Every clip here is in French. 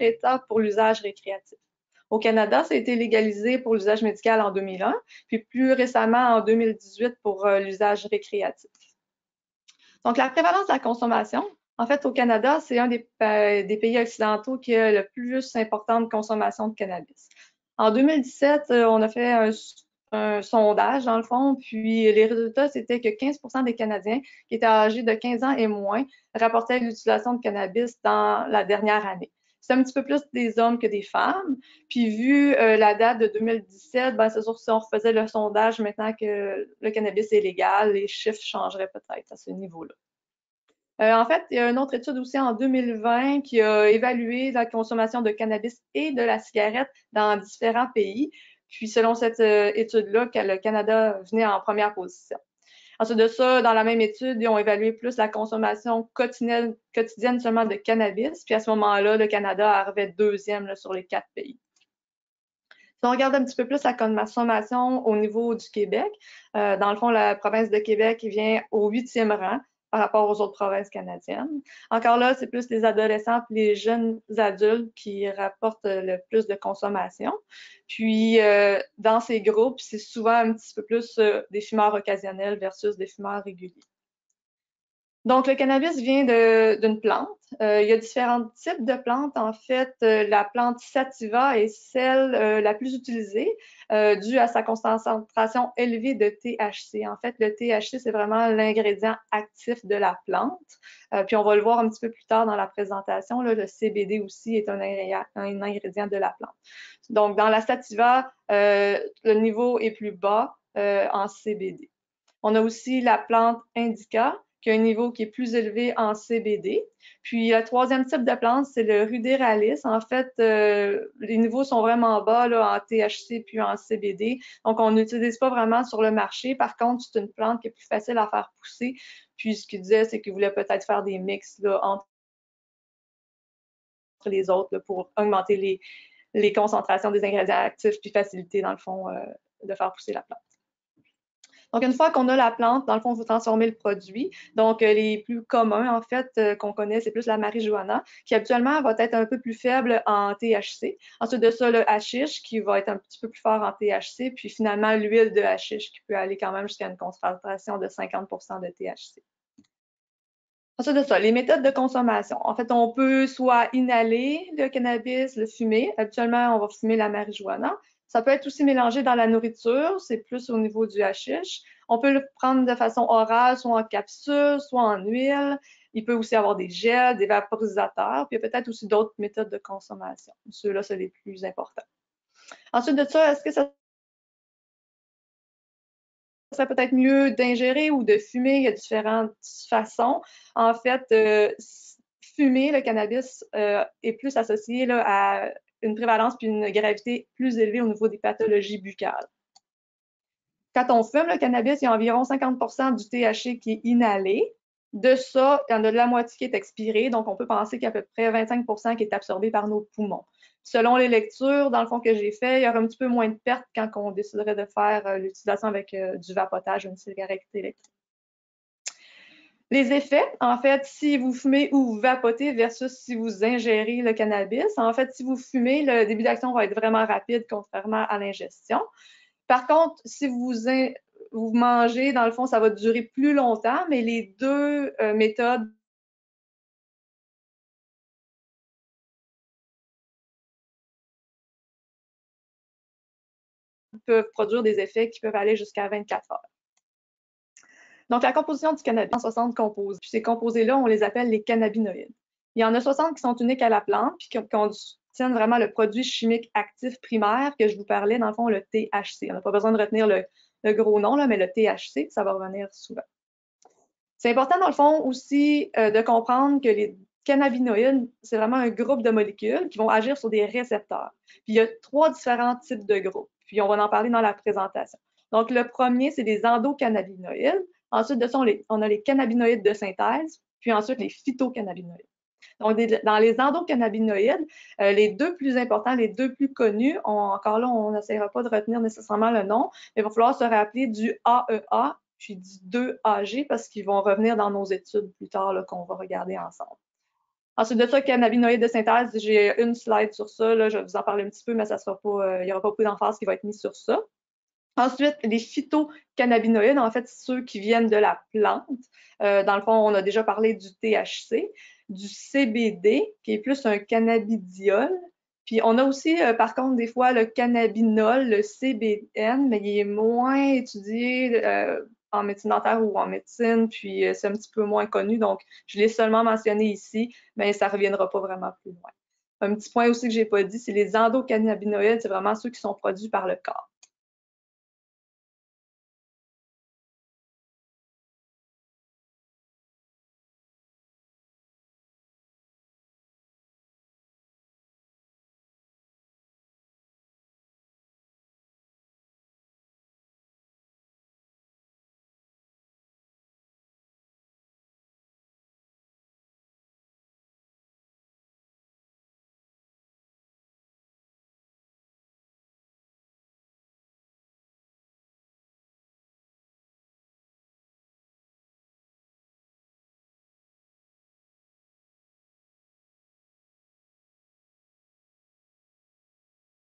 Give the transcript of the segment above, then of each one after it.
étapes pour l'usage récréatif. Au Canada, ça a été légalisé pour l'usage médical en 2001, puis plus récemment en 2018 pour euh, l'usage récréatif. Donc, la prévalence de la consommation, en fait, au Canada, c'est un des, euh, pays occidentaux qui a le plus importante consommation de cannabis. En 2017, euh, on a fait un, sondage, dans le fond, puis les résultats, c'était que 15% des Canadiens qui étaient âgés de 15 ans et moins rapportaient l'utilisation de cannabis dans la dernière année c'est un petit peu plus des hommes que des femmes. Puis vu euh, la date de 2017, ben, c'est sûr que si on refaisait le sondage maintenant que le cannabis est légal, les chiffres changeraient peut-être à ce niveau-là. Euh, en fait, il y a une autre étude aussi en 2020 qui a évalué la consommation de cannabis et de la cigarette dans différents pays. Puis selon cette euh, étude-là, le Canada venait en première position. Ensuite de ça, dans la même étude, ils ont évalué plus la consommation quotidienne, seulement de cannabis. Puis à ce moment-là, le Canada arrivait deuxième sur les quatre pays. Si on regarde un petit peu plus la consommation au niveau du Québec, euh, dans le fond, la province de Québec vient au huitième rang par rapport aux autres provinces canadiennes. Encore là, c'est plus les adolescents et les jeunes adultes qui rapportent le plus de consommation. Puis, euh, dans ces groupes, c'est souvent un petit peu plus euh, des fumeurs occasionnels versus des fumeurs réguliers. Donc, le cannabis vient d'une plante. Euh, il y a différents types de plantes. En fait, euh, la plante sativa est celle euh, la plus utilisée due à sa concentration élevée de THC. En fait, le THC, c'est vraiment l'ingrédient actif de la plante. puis, on va le voir un petit peu plus tard dans la présentation. Le CBD aussi est un, un, ingrédient de la plante. Donc, dans la sativa, le niveau est plus bas en CBD. On a aussi la plante indica, qui a un niveau qui est plus élevé en CBD. Puis le troisième type de plante, c'est le ruderalis. En fait, euh, les niveaux sont vraiment bas là, en THC puis en CBD. Donc, on n'utilise pas vraiment sur le marché. Par contre, c'est une plante qui est plus facile à faire pousser. Puis ce qu'il disait, c'est qu'il voulait peut-être faire des mix entre les autres pour augmenter les, les, concentrations des ingrédients actifs puis faciliter, dans le fond, euh, de faire pousser la plante. Donc, une fois qu'on a la plante, dans le fond, vous transformez le produit. Donc, euh, les plus communs, en fait, euh, qu'on connaît, c'est plus la marijuana, qui habituellement va être un peu plus faible en THC. Ensuite de ça, le hashish, qui va être un petit peu plus fort en THC. Puis finalement, l'huile de hashish, qui peut aller quand même jusqu'à une concentration de 50% de THC. Ensuite de ça, les méthodes de consommation. En fait, on peut soit inhaler le cannabis, le fumer. Habituellement, on va fumer la marijuana. Ça peut être aussi mélangé dans la nourriture, c'est plus au niveau du hashish. On peut le prendre de façon orale, soit en capsule, soit en huile. Il peut aussi avoir des gels, des vaporisateurs, puis il y a peut-être aussi d'autres méthodes de consommation. Ceux-là, c'est les plus importants. Ensuite de ça, est-ce que ça serait peut-être mieux d'ingérer ou de fumer? Il y a différentes façons. En fait, euh, fumer le cannabis euh, est plus associé là, à une prévalence puis une gravité plus élevée au niveau des pathologies buccales. Quand on fume le cannabis, il y a environ 50% du THC qui est inhalé. De ça, il y en a de la moitié qui est expirée, donc on peut penser qu'il y a à peu près 25% qui est absorbé par nos poumons. Selon les lectures, dans le fond que j'ai fait, il y aura un petit peu moins de pertes quand on déciderait de faire euh, l'utilisation avec euh, du vapotage, une cigarette électrique. Les effets, en fait, si vous fumez ou vous vapotez versus si vous ingérez le cannabis, en fait, si vous fumez, le début d'action va être vraiment rapide contrairement à l'ingestion. Par contre, si vous, mangez, dans le fond, ça va durer plus longtemps, mais les deux euh, méthodes peuvent produire des effets qui peuvent aller jusqu'à 24 heures. Donc, la composition du cannabis, 60 composés. Puis ces composés-là, on les appelle les cannabinoïdes. Il y en a 60 qui sont uniques à la plante, puis qui contiennent vraiment le produit chimique actif primaire que je vous parlais, dans le fond, le THC. On n'a pas besoin de retenir le, gros nom, là, mais le THC, ça va revenir souvent. C'est important, dans le fond, aussi euh, de comprendre que les cannabinoïdes, c'est vraiment un groupe de molécules qui vont agir sur des récepteurs. Puis il y a trois différents types de groupes. Puis on va en parler dans la présentation. Donc, le premier, c'est des endocannabinoïdes. Ensuite de ça, on, a les cannabinoïdes de synthèse, puis ensuite les phytocannabinoïdes. Dans les endocannabinoïdes, euh, les deux plus importants, les deux plus connus, encore là, on n'essaiera pas de retenir nécessairement le nom, mais il va falloir se rappeler du AEA e puis du 2AG parce qu'ils vont revenir dans nos études plus tard qu'on va regarder ensemble. Ensuite de ça, cannabinoïdes de synthèse, j'ai une slide sur ça. je vais vous en parler un petit peu, mais ça sera pas, euh, il n'y aura pas beaucoup d'emphase qui va être mise sur ça. Ensuite, les phytocannabinoïdes, en fait, ceux qui viennent de la plante. Euh, dans le fond, on a déjà parlé du THC, du CBD, qui est plus un cannabidiol. Puis on a aussi, euh, par contre, des fois le cannabinol, le CBN, mais il est moins étudié en médecine dentaire ou en médecine, puis euh, c'est un petit peu moins connu. Donc, je l'ai seulement mentionné ici, mais ça ne reviendra pas vraiment plus loin. Un petit point aussi que je n'ai pas dit, c'est les endocannabinoïdes, c'est vraiment ceux qui sont produits par le corps.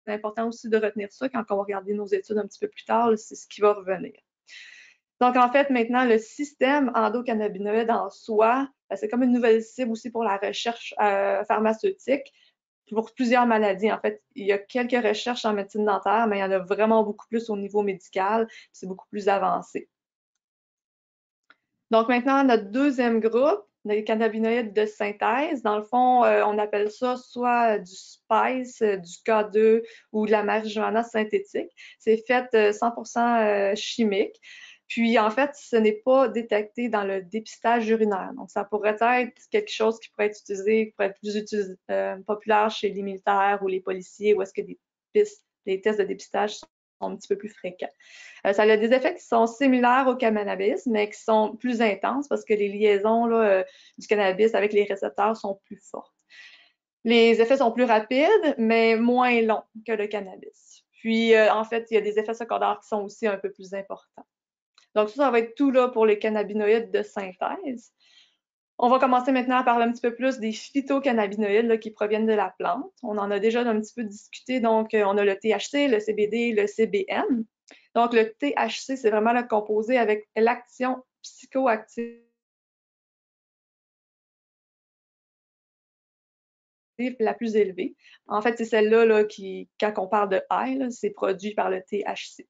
C'est important aussi de retenir ça quand on va regarder nos études un petit peu plus tard, c'est ce qui va revenir. Donc, en fait, maintenant, le système endocannabinoïde en soi, ben, c'est comme une nouvelle cible aussi pour la recherche euh, pharmaceutique pour plusieurs maladies. En fait, il y a quelques recherches en médecine dentaire, mais il y en a vraiment beaucoup plus au niveau médical. C'est beaucoup plus avancé. Donc, maintenant, notre deuxième groupe, les cannabinoïdes de synthèse. Dans le fond, euh, on appelle ça soit du spice, euh, du K2 ou de la marijuana synthétique. C'est fait 100% euh, chimique. Puis, en fait, ce n'est pas détecté dans le dépistage urinaire. Donc, ça pourrait être quelque chose qui pourrait être utilisé, qui pourrait être plus populaire chez les militaires ou les policiers, où est-ce que des, des tests de dépistage sont un petit peu plus fréquents. Euh, ça a des effets qui sont similaires au cannabis, mais qui sont plus intenses parce que les liaisons euh, du cannabis avec les récepteurs sont plus fortes. Les effets sont plus rapides, mais moins longs que le cannabis. Puis, euh, en fait, il y a des effets secondaires qui sont aussi un peu plus importants. Donc, ça, ça va être tout là pour les cannabinoïdes de synthèse. On va commencer maintenant à parler un petit peu plus des phytocannabinoïdes qui proviennent de la plante. On en a déjà un petit peu discuté. Donc, euh, on a le THC, le CBD, le CBN. Donc, le THC, c'est vraiment le composé avec l'action psychoactive la plus élevée. En fait, c'est celle-là qui, quand on parle de high, c'est produit par le THC.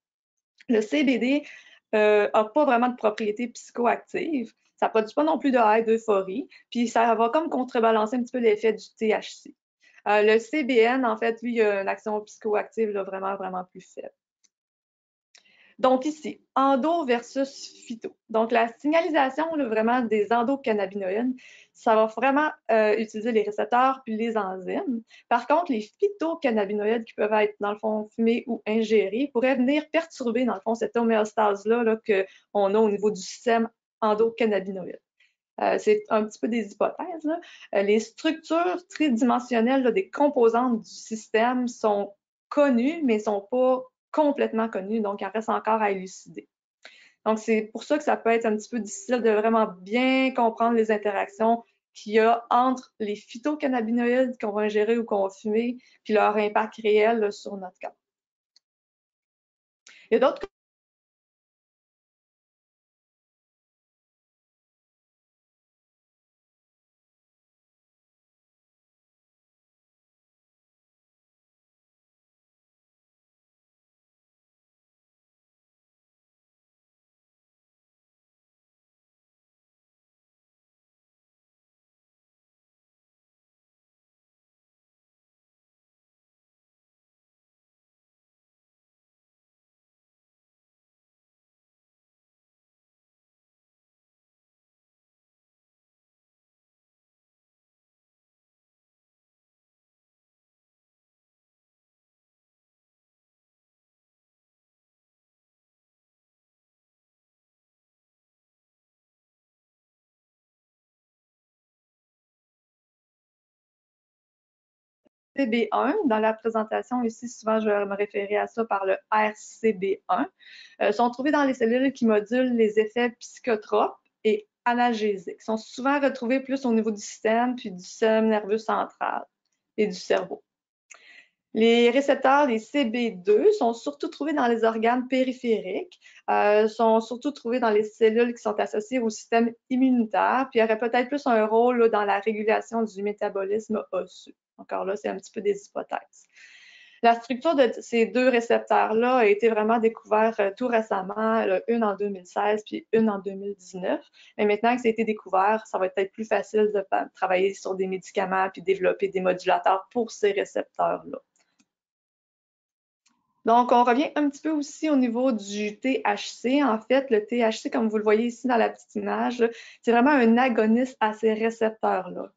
Le CBD n'a euh, pas vraiment de propriétés psychoactives. Ça ne produit pas non plus de high d'euphorie, puis ça va comme contrebalancer un petit peu l'effet du THC. Euh, le CBN, en fait, lui, il a une action psychoactive vraiment, vraiment plus faible. Donc ici, endo versus phyto. Donc la signalisation vraiment des endocannabinoïdes, ça va vraiment euh, utiliser les récepteurs puis les enzymes. Par contre, les phytocannabinoïdes qui peuvent être dans le fond fumés ou ingérés pourraient venir perturber dans le fond cette homéostase-là -là, qu'on a au niveau du système endocannabinoïdes. Euh, c'est un petit peu des hypothèses. Euh, les structures tridimensionnelles des composantes du système sont connues, mais ne sont pas complètement connues, donc elles restent encore à élucider. Donc, c'est pour ça que ça peut être un petit peu difficile de vraiment bien comprendre les interactions qu'il y a entre les phytocannabinoïdes qu'on va ingérer ou qu'on va fumer, puis leur impact réel sur notre corps. Il y a d'autres CB1. Dans la présentation ici, souvent, je vais me référer à ça par le RCB1. Euh, sont trouvés dans les cellules qui modulent les effets psychotropes et analgésiques. Sont souvent retrouvés plus au niveau du système puis du système nerveux central et du cerveau. Les récepteurs, les CB2, sont surtout trouvés dans les organes périphériques, euh, sont surtout trouvés dans les cellules qui sont associées au système immunitaire, puis auraient peut-être plus un rôle dans la régulation du métabolisme osseux. Encore là, c'est un petit peu des hypothèses. La structure de ces deux récepteurs-là a été vraiment découverte euh, tout récemment, une en 2016 puis une en 2019. Mais maintenant que ça a été découvert, ça va être peut-être plus facile de travailler sur des médicaments puis développer des modulateurs pour ces récepteurs-là. Donc, on revient un petit peu aussi au niveau du THC. En fait, le THC, comme vous le voyez ici dans la petite image, c'est vraiment un agoniste à ces récepteurs-là.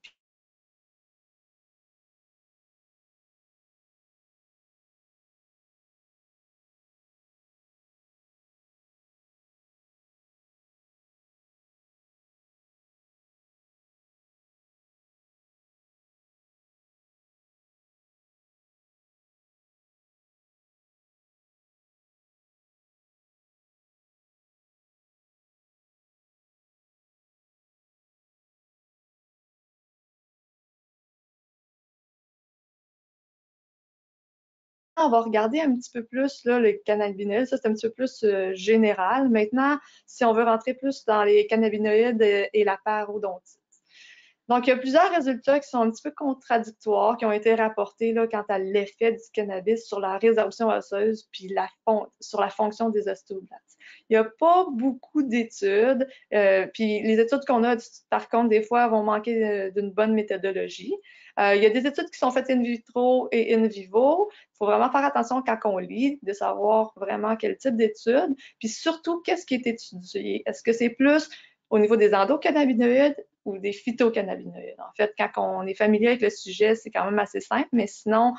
On va regarder un petit peu plus le cannabinoïdes. Ça, c'est un petit peu plus euh, général. Maintenant, si on veut rentrer plus dans les cannabinoïdes et la parodontite. Donc, il y a plusieurs résultats qui sont un petit peu contradictoires qui ont été rapportés là, quant à l'effet du cannabis sur la résorption osseuse puis sur la fonction des ostéoblastes. Il n'y a pas beaucoup d'études, euh, puis les études qu'on a, par contre, des fois, vont manquer euh, d'une bonne méthodologie. Euh, il y a des études qui sont faites in vitro et in vivo. Il faut vraiment faire attention quand on lit, de savoir vraiment quel type d'études, puis surtout, qu'est-ce qui est étudié? Est-ce que c'est plus au niveau des endocannabinoïdes ou des phytocannabinoïdes? En fait, quand on est familier avec le sujet, c'est quand même assez simple, mais sinon,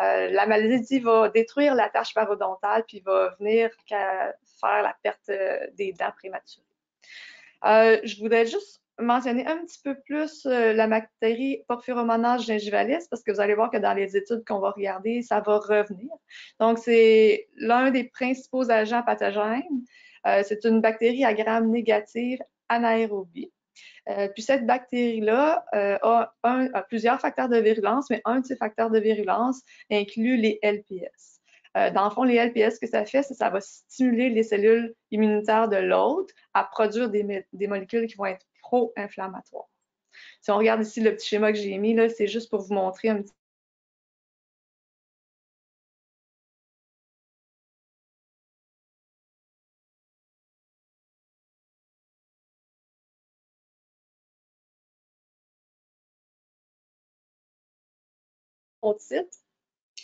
Euh, la maladie va détruire la tâche parodontale puis va venir faire la perte euh, des dents prématurées. Euh, je voudrais juste mentionner un petit peu plus la bactérie Porphyromonas gingivalis parce que vous allez voir que dans les études qu'on va regarder, ça va revenir. Donc, c'est l'un des principaux agents pathogènes. c'est une bactérie à gramme négative anaérobie. Euh, puis cette bactérie-là euh, a, plusieurs facteurs de virulence, mais un de ces facteurs de virulence inclut les LPS. Euh, dans le fond, les LPS, ce que ça fait, c'est que ça va stimuler les cellules immunitaires de l'autre à produire des, molécules qui vont être pro-inflammatoires. Si on regarde ici le petit schéma que j'ai mis, c'est juste pour vous montrer un petit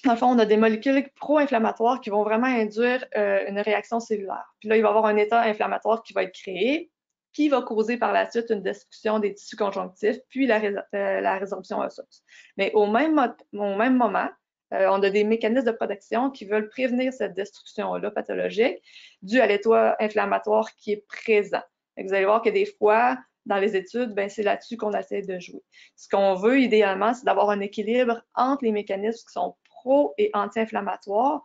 dans le fond, on a des molécules pro-inflammatoires qui vont vraiment induire euh, une réaction cellulaire. Puis là, il va y avoir un état inflammatoire qui va être créé, qui va causer par la suite une destruction des tissus conjonctifs, puis la, euh, résorption osseuse. Mais au même, moment, euh, on a des mécanismes de protection qui veulent prévenir cette destruction-là pathologique due à l'état inflammatoire qui est présent. vous allez voir que des fois, dans les études, ben, c'est là-dessus qu'on essaie de jouer. Ce qu'on veut idéalement, c'est d'avoir un équilibre entre les mécanismes qui sont pro- et anti-inflammatoires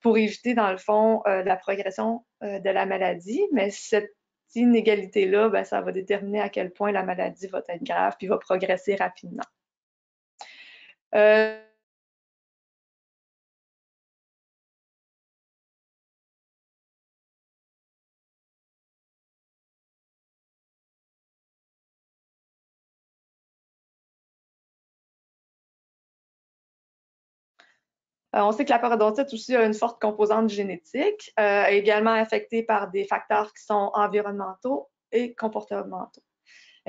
pour éviter, dans le fond, euh, la progression euh, de la maladie. Mais cette inégalité-là, ben, ça va déterminer à quel point la maladie va être grave puis va progresser rapidement. Euh, Euh, on sait que la parodontite aussi a une forte composante génétique, euh, également affectée par des facteurs qui sont environnementaux et comportementaux.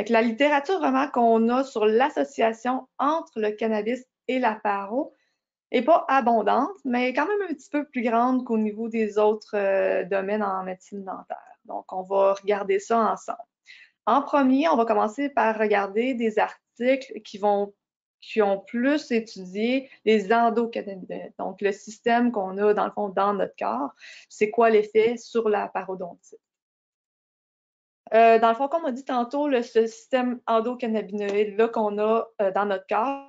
La littérature vraiment qu'on a sur l'association entre le cannabis et la paro n'est pas abondante, mais quand même un petit peu plus grande qu'au niveau des autres euh, domaines en médecine dentaire. Donc, on va regarder ça ensemble. En premier, on va commencer par regarder des articles qui vont qui ont plus étudié les endocannabinoïdes, donc le système qu'on a dans le fond dans notre corps, c'est quoi l'effet sur la parodontite. Euh, dans le fond, comme on dit tantôt, le, ce système endocannabinoïde-là qu'on a euh, dans notre corps,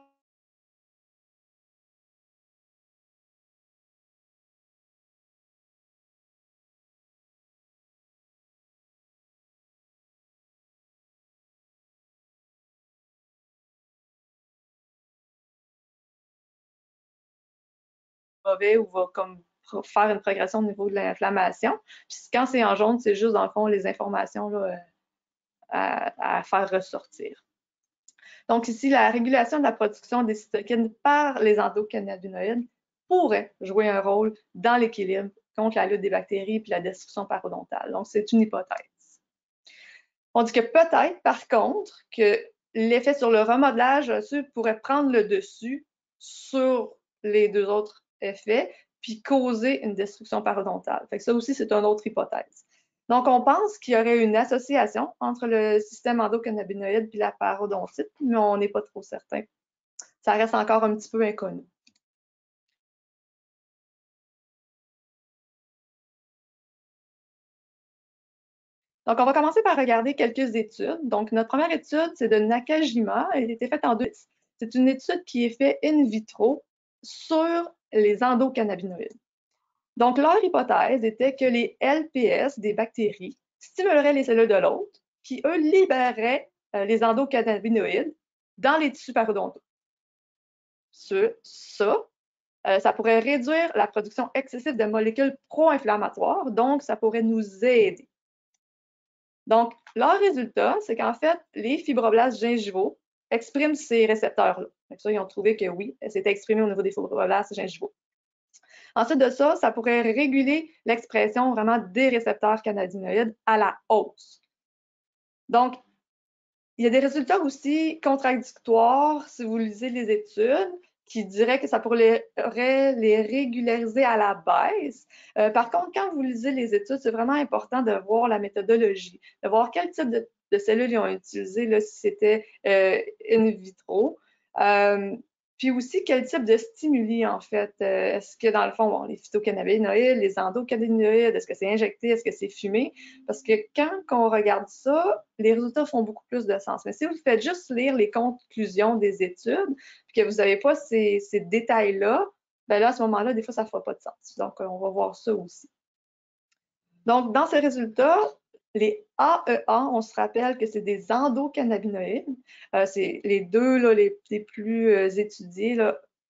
ou va comme faire une progression au niveau de l'inflammation. Puis quand c'est en jaune, c'est juste dans le fond les informations là, euh, à, faire ressortir. Donc ici, la régulation de la production des cytokines par les endocannabinoïdes pourrait jouer un rôle dans l'équilibre contre la lutte des bactéries et la destruction parodontale. Donc, c'est une hypothèse. On dit que peut-être, par contre, que l'effet sur le remodelage pourrait prendre le dessus sur les deux autres effets, puis causer une destruction parodontale. Ça aussi, c'est une autre hypothèse. Donc, on pense qu'il y aurait une association entre le système endocannabinoïde et la parodontite, mais on n'est pas trop certain. Ça reste encore un petit peu inconnu. Donc, on va commencer par regarder quelques études. Donc, notre première étude, c'est de Nakajima. Elle a été faite en deux. C'est une étude qui est faite in vitro sur les endocannabinoïdes. Donc, leur hypothèse était que les LPS des bactéries stimuleraient les cellules de l'hôte, qui, eux, libéreraient euh, les endocannabinoïdes dans les tissus parodontaux. Ce, ça, euh, ça pourrait réduire la production excessive de molécules pro-inflammatoires, donc ça pourrait nous aider. Donc, leur résultat, c'est qu'en fait, les fibroblastes gingivaux expriment ces récepteurs-là. Ça, ils ont trouvé que oui, c'était exprimé au niveau des fibroblastes gingivaux. Ensuite de ça, ça pourrait réguler l'expression vraiment des récepteurs cannabinoïdes à la hausse. Donc, il y a des résultats aussi contradictoires si vous lisez les études qui diraient que ça pourrait les régulariser à la baisse. Euh, par contre, quand vous lisez les études, c'est vraiment important de voir la méthodologie, de voir quel type de, cellules ils ont utilisé, là, si c'était euh, in vitro. Euh, puis aussi, quel type de stimuli, en fait? Euh, est-ce que, dans le fond, les phytocannabinoïdes, les endocannabinoïdes, est-ce que c'est injecté, est-ce que c'est fumé? Parce que quand on regarde ça, les résultats font beaucoup plus de sens. Mais si vous faites juste lire les conclusions des études, puis que vous n'avez pas ces, ces détails-là, ben là, à ce moment-là, des fois, ça ne fera pas de sens. Donc, on va voir ça aussi. Donc, dans ces résultats, les AEA, on se rappelle que c'est des endocannabinoïdes. Euh, c'est les deux les, plus euh, étudiés.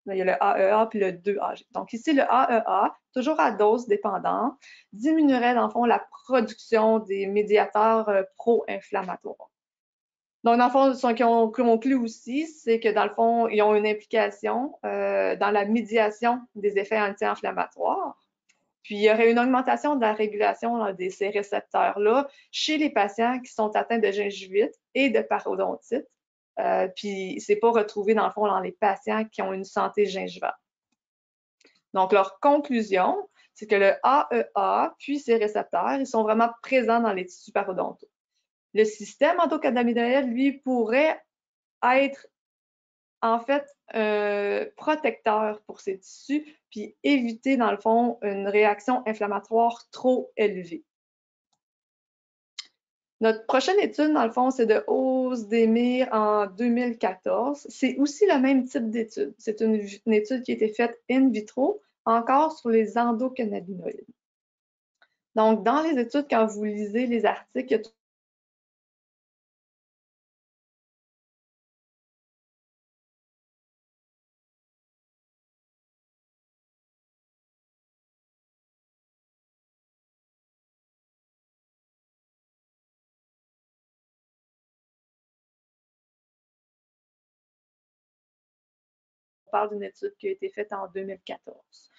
Il y a le AEA puis le 2AG. Donc ici, le AEA, toujours à dose dépendante, diminuerait dans le fond la production des médiateurs euh, pro-inflammatoires. Donc, dans le fond, ce qu'ils ont conclu aussi, c'est que dans le fond, ils ont une implication dans la médiation des effets anti-inflammatoires. Puis, il y aurait une augmentation de la régulation de ces récepteurs-là chez les patients qui sont atteints de gingivite et de parodontite. Euh, puis, ce n'est pas retrouvé, dans le fond, dans les patients qui ont une santé gingivale. Donc, leur conclusion, c'est que le AEA, puis ses récepteurs, ils sont vraiment présents dans les tissus parodontaux. Le système endocannabinoïde, lui, pourrait être en fait un protecteur pour ces tissus, puis éviter, dans le fond, une réaction inflammatoire trop élevée. Notre prochaine étude, dans le fond, c'est de Ozdemir en 2014. C'est aussi le même type d'étude. C'est une, une, étude qui a été faite in vitro, encore sur les endocannabinoïdes. Donc, dans les études, quand vous lisez les articles, il y a parle d'une étude qui a été faite en 2014.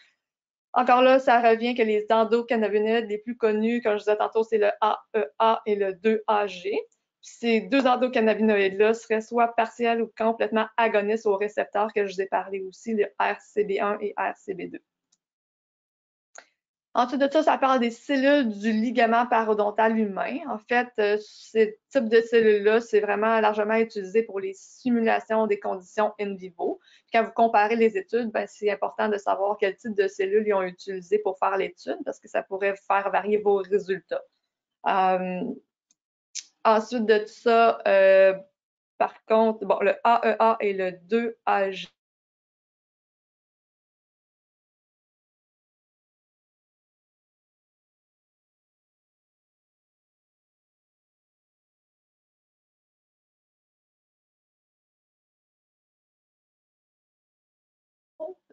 Encore là, ça revient que les endocannabinoïdes les plus connus, comme je disais tantôt, c'est le AEA et le 2AG. Ces deux endocannabinoïdes-là seraient soit partiels ou complètement agonistes aux récepteurs que je vous ai parlé aussi, le RCB1 et RCB2. Ensuite de ça, ça parle des cellules du ligament parodontal humain. En fait, euh, ce type de cellules-là, c'est vraiment largement utilisé pour les simulations des conditions in vivo. quand vous comparez les études, ben, c'est important de savoir quel type de cellules ils ont utilisé pour faire l'étude parce que ça pourrait faire varier vos résultats. Euh, Ensuite de ça, euh, par contre, bon, le AEA et le 2AG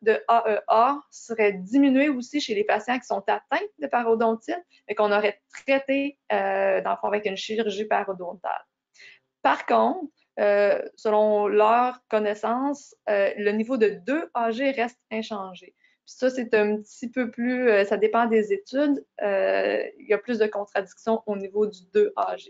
de AEA serait diminué aussi chez les patients qui sont atteints de parodontite et qu'on aurait traité euh, avec une chirurgie parodontale. Par contre, euh, selon leur connaissance, euh, le niveau de 2AG reste inchangé. Ça, c'est un petit peu plus, ça dépend des études. Il y a plus de contradictions au niveau du 2AG.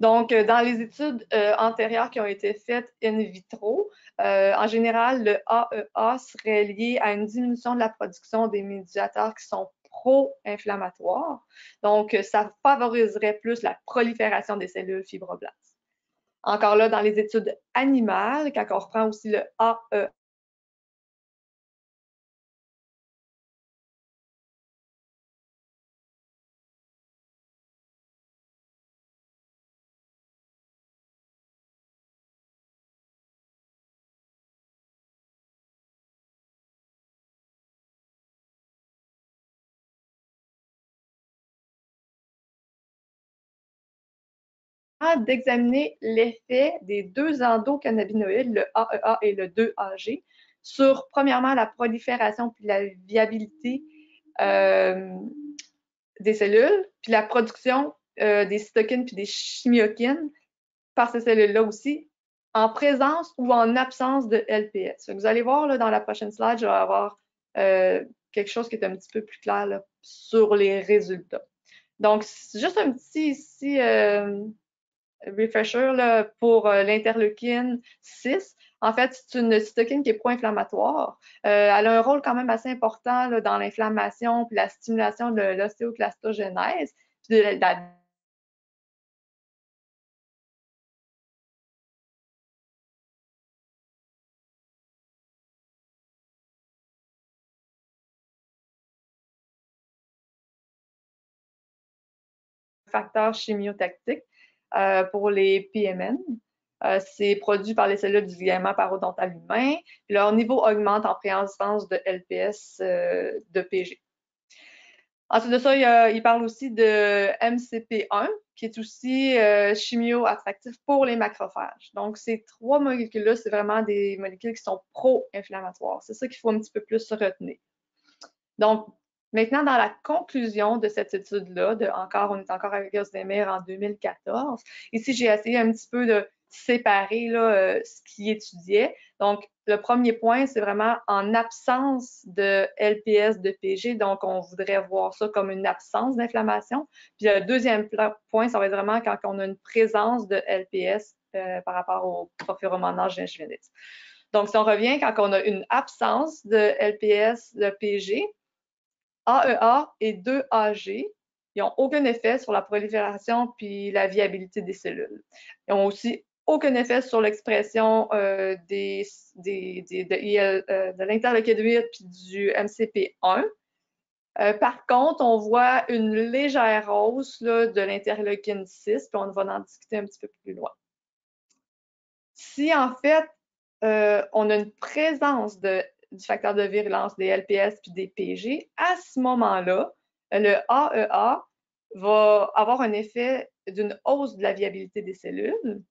Donc, euh, dans les études euh, antérieures qui ont été faites in vitro, euh, en général, le AEA serait lié à une diminution de la production des médiateurs qui sont pro-inflammatoires. Donc, ça favoriserait plus la prolifération des cellules fibroblastes. Encore là, dans les études animales, quand on reprend aussi le AEA, d'examiner l'effet des deux endocannabinoïdes, le AEA et le 2AG, sur, premièrement, la prolifération puis la viabilité euh, des cellules, puis la production euh, des cytokines puis des chimiokines par ces cellules-là aussi, en présence ou en absence de LPS. Vous allez voir là, dans la prochaine slide, je vais avoir euh, quelque chose qui est un petit peu plus clair sur les résultats. Donc, juste un petit ici, refresher là, pour euh, l'interleukine 6. En fait, c'est une cytokine qui est pro-inflammatoire. Euh, elle a un rôle quand même assez important dans l'inflammation puis la stimulation de l'ostéoclastogénèse, puis de la facteur chimiotactique euh, pour les PMN. Euh, c'est produit par les cellules du ligament parodontal humain. Leur niveau augmente en présence de LPS euh, de PG. Ensuite de ça, il, il, parle aussi de MCP1, qui est aussi euh, chimio-attractif pour les macrophages. Donc, ces trois molécules-là, c'est vraiment des molécules qui sont pro-inflammatoires. C'est ça qu'il faut un petit peu plus retenir. Donc, Maintenant, dans la conclusion de cette étude-là, de encore, on est encore avec Osdemir en 2014. Ici, j'ai essayé un petit peu de séparer là, euh, ce qu'il étudiait. Donc, le premier point, c'est vraiment en absence de LPS de PG. Donc, on voudrait voir ça comme une absence d'inflammation. Puis le deuxième point, ça va être vraiment quand on a une présence de LPS euh, par rapport au prophyromonage gingivitis. Donc, si on revient, quand on a une absence de LPS de PG, AEA et 2AG, ils n'ont aucun effet sur la prolifération puis la viabilité des cellules. Ils n'ont aussi aucun effet sur l'expression euh, de, euh, de l'interleukine 8 puis du MCP1. Euh, par contre, on voit une légère hausse de l'interleukine 6, puis on va en discuter un petit peu plus loin. Si en fait, euh, on a une présence de du facteur de virulence des LPS puis des PG, à ce moment-là, le AEA va avoir un effet d'une hausse de la viabilité des cellules.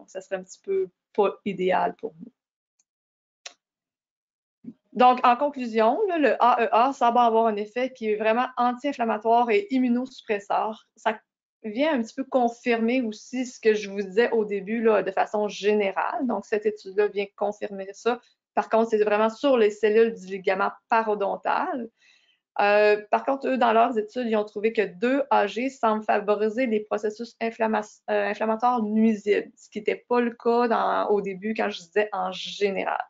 Donc, ça serait un petit peu pas idéal pour nous. Donc, en conclusion, le AEA semble avoir un effet qui est vraiment anti-inflammatoire et immunosuppresseur. Ça vient un petit peu confirmer aussi ce que je vous disais au début là, de façon générale. Donc, cette étude-là vient confirmer ça. Par contre, c'est vraiment sur les cellules du ligament parodontal. Euh, par contre, eux, dans leurs études, ils ont trouvé que 2AG semble favoriser les processus euh, inflammatoires nuisibles, ce qui n'était pas le cas au début quand je disais en général.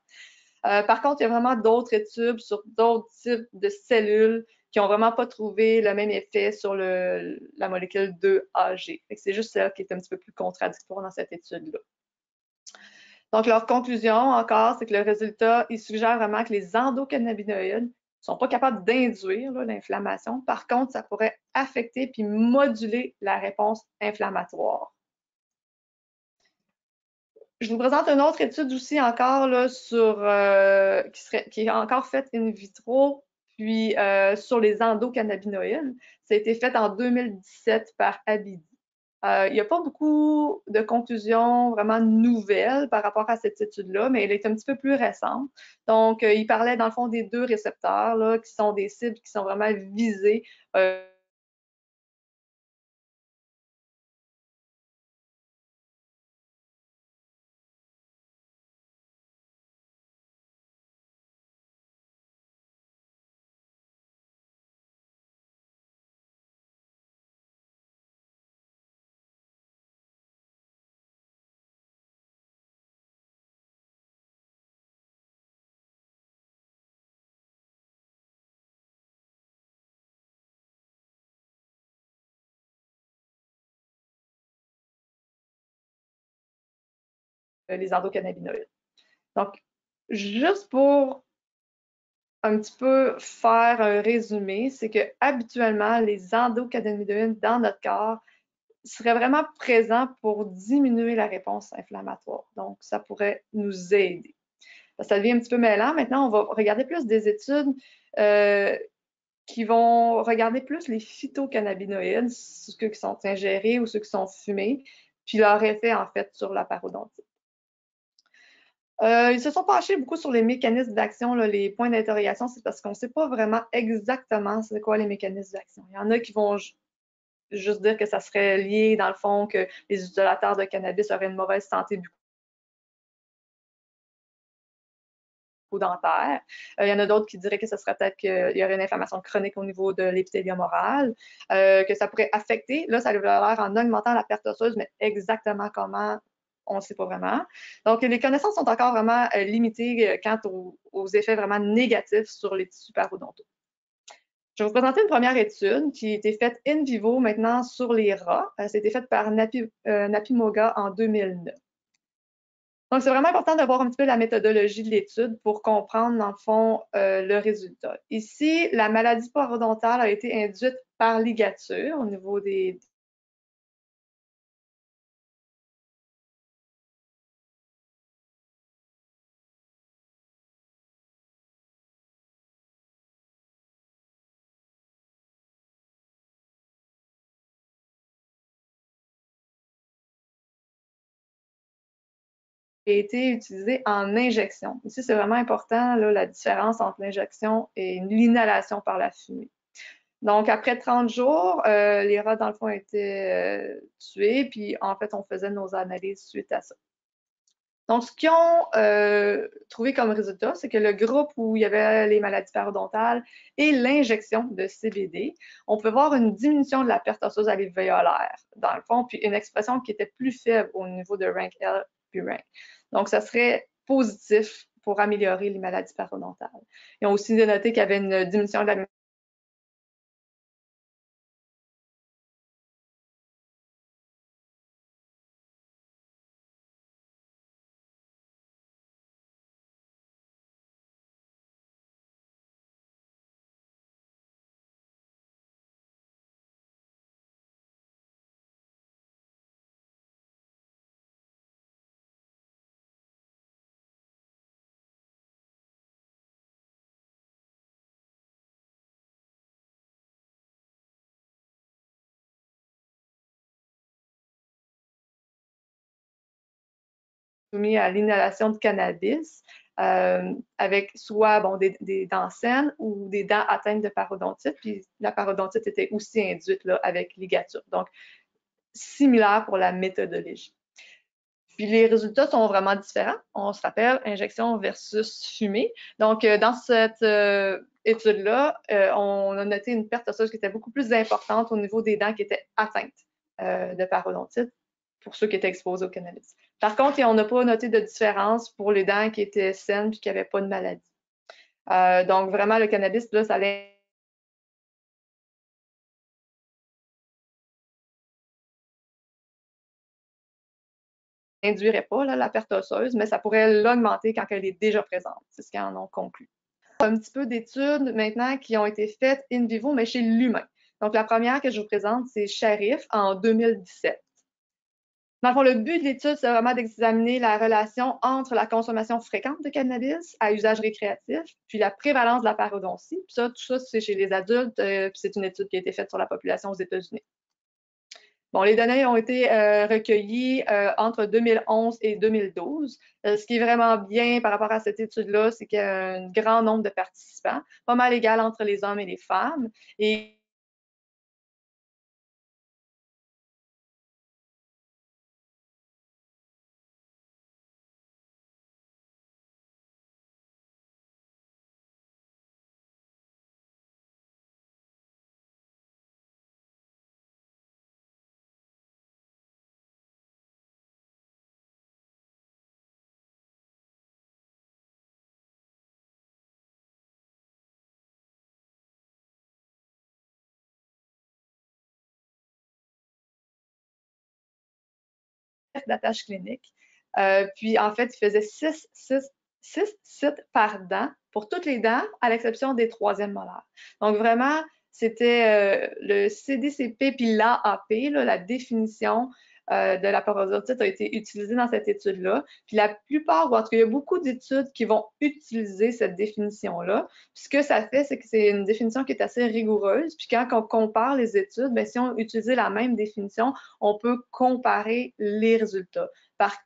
Euh, par contre, il y a vraiment d'autres études sur d'autres types de cellules qui n'ont vraiment pas trouvé le même effet sur la molécule 2AG. C'est juste ça qui est un petit peu plus contradictoire dans cette étude-là. Donc, leur conclusion encore, c'est que le résultat, il suggère vraiment que les endocannabinoïdes sont pas capables d'induire l'inflammation. Par contre, ça pourrait affecter puis moduler la réponse inflammatoire. Je vous présente une autre étude aussi encore là, sur, euh, qui, serait, qui est encore faite in vitro, puis euh, sur les endocannabinoïdes. Ça a été fait en 2017 par Abidi. Euh, il n'y a pas beaucoup de conclusions vraiment nouvelles par rapport à cette étude-là, mais elle est un petit peu plus récente. Donc, euh, il parlait dans le fond des deux récepteurs là, qui sont des cibles qui sont vraiment visées. Euh, les endocannabinoïdes. Donc, juste pour un petit peu faire un résumé, c'est que habituellement, les endocannabinoïdes dans notre corps seraient vraiment présents pour diminuer la réponse inflammatoire. Donc, ça pourrait nous aider. Ça devient un petit peu mêlant. Maintenant, on va regarder plus des études euh, qui vont regarder plus les phytocannabinoïdes, ceux qui sont ingérés ou ceux qui sont fumés, puis leur effet en fait sur la parodontite. Euh, ils se sont penchés beaucoup sur les mécanismes d'action, les points d'interrogation, c'est parce qu'on ne sait pas vraiment exactement c'est quoi les mécanismes d'action. Il y en a qui vont juste dire que ça serait lié, dans le fond, que les utilisateurs de cannabis auraient une mauvaise santé dentaire. Euh, il y en a d'autres qui diraient que ce serait peut-être qu'il y aurait une inflammation chronique au niveau de l'épithélium oral, euh, que ça pourrait affecter, là, ça a l'air en augmentant la perte osseuse, mais exactement comment, on ne sait pas vraiment. Donc, les connaissances sont encore vraiment euh, limitées euh, quant aux, effets vraiment négatifs sur les tissus parodontaux. Je vais vous présenter une première étude qui a été faite in vivo maintenant sur les rats. Euh, C'était faite par Napi, Napimoga en 2009. Donc, c'est vraiment important de voir un petit peu la méthodologie de l'étude pour comprendre, dans fond, le résultat. Ici, la maladie parodontale a été induite par ligature au niveau des, été utilisé en injection. Ici, c'est vraiment important, la différence entre l'injection et l'inhalation par la fumée. Donc, après 30 jours, euh, les rats, dans le fond, étaient euh, tués, puis en fait, on faisait nos analyses suite à ça. Donc, ce qu'ils ont euh, trouvé comme résultat, c'est que le groupe où il y avait les maladies parodontales et l'injection de CBD, on peut voir une diminution de la perte osseuse alvéolaire, dans le fond, puis une expression qui était plus faible au niveau de rank L puis rank. Donc, ça serait positif pour améliorer les maladies parodontales. Ils ont aussi noté qu'il y avait une diminution de la soumis à l'inhalation de cannabis euh, avec soit des, dents saines ou des dents atteintes de parodontite. Puis la parodontite était aussi induite là, avec ligature. Donc, similaire pour la méthodologie. Puis les résultats sont vraiment différents. On se rappelle injection versus fumée. Donc, euh, dans cette euh, étude-là, on a noté une perte osseuse qui était beaucoup plus importante au niveau des dents qui étaient atteintes de parodontite pour ceux qui étaient exposés au cannabis. Par contre, on n'a pas noté de différence pour les dents qui étaient saines et qui n'avaient pas de maladie. Euh, donc, vraiment, le cannabis, là, ça allait pas la perte osseuse, mais ça pourrait l'augmenter quand elle est déjà présente. C'est ce qu'en ont conclu. Un petit peu d'études maintenant qui ont été faites in vivo, mais chez l'humain. Donc, la première que je vous présente, c'est Sharif en 2017. Dans le fond, le but de l'étude, c'est vraiment d'examiner la relation entre la consommation fréquente de cannabis à usage récréatif, puis la prévalence de la parodontie. Puis ça, tout ça, c'est chez les adultes, euh, puis c'est une étude qui a été faite sur la population aux États-Unis. Bon, les données ont été euh, recueillies euh, entre 2011 et 2012. ce qui est vraiment bien par rapport à cette étude-là, c'est qu'il y a un grand nombre de participants, pas mal égal entre les hommes et les femmes. D'attache clinique. Euh, puis, en fait, il faisait six, sites par dent pour toutes les dents, à l'exception des troisièmes molaires. Donc, vraiment, c'était euh, le CDCP puis l'AAP, la définition euh, de la parodontite a été utilisée dans cette étude-là. Puis la plupart, ou en tout cas, il y a beaucoup d'études qui vont utiliser cette définition-là. Puis ce que ça fait, c'est que c'est une définition qui est assez rigoureuse. Puis quand on compare les études, bien, si on utilisait la même définition, on peut comparer les résultats. Par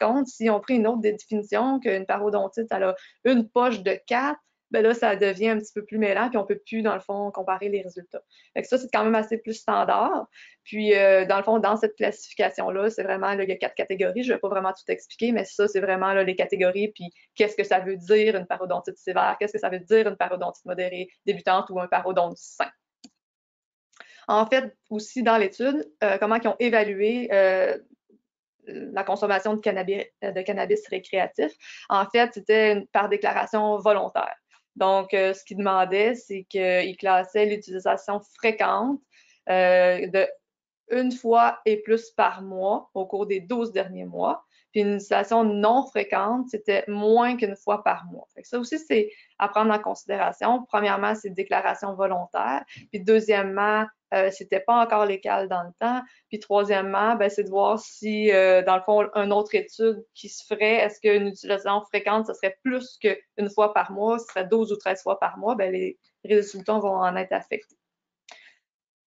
contre, si on prit une autre définition, qu'une parodontite, elle a une poche de 4, ben là, ça devient un petit peu plus mêlant, puis on peut plus, dans le fond, comparer les résultats. Ça, c'est quand même assez plus standard. Puis, euh, dans le fond, dans cette classification-là, c'est vraiment, il y a quatre catégories. Je ne vais pas vraiment tout expliquer, mais ça, c'est vraiment les catégories, puis qu'est-ce que ça veut dire une parodontite sévère, qu'est-ce que ça veut dire une parodontite modérée, débutante ou un parodontite sain. En fait, aussi dans l'étude, euh, comment ils ont évalué euh, la consommation de cannabis récréatif. En fait, c'était par déclaration volontaire. Donc, euh, ce qu'il demandait, c'est qu'il classait l'utilisation fréquente euh, de une fois et plus par mois au cours des 12 derniers mois. Puis une utilisation non fréquente, c'était moins qu'une fois par mois. ça aussi, c'est à prendre en considération. Premièrement, c'est déclaration volontaire. Puis deuxièmement, euh, c'était pas encore légal dans le temps. Puis troisièmement, ben, c'est de voir si, euh, dans le fond, une autre étude qui se ferait, est-ce qu'une utilisation fréquente, ce serait plus qu'une fois par mois, ce serait 12 ou 13 fois par mois, ben, les résultats vont en être affectés.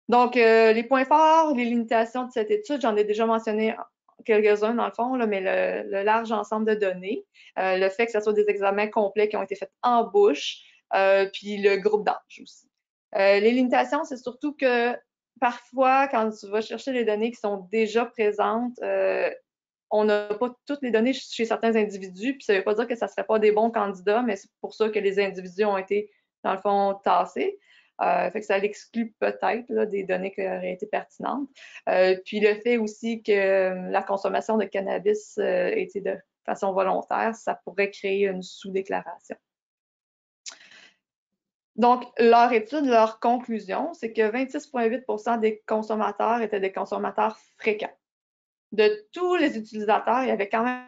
Donc, euh, les points forts, les limitations de cette étude, j'en ai déjà mentionné quelques-uns dans le fond, là, mais le, large ensemble de données, le fait que ce soit des examens complets qui ont été faits en bouche, puis le groupe d'âge aussi. Euh, les limitations, c'est surtout que parfois, quand tu vas chercher les données qui sont déjà présentes, euh, on n'a pas toutes les données chez certains individus, puis ça ne veut pas dire que ça ne serait pas des bons candidats, mais c'est pour ça que les individus ont été, dans le fond, tassés. Euh, fait que ça l'exclut peut-être des données qui auraient été pertinentes. puis le fait aussi que la consommation de cannabis été de façon volontaire, ça pourrait créer une sous-déclaration. Donc, leur étude, leur conclusion, c'est que 26,8% des consommateurs étaient des consommateurs fréquents. De tous les utilisateurs, il y avait quand même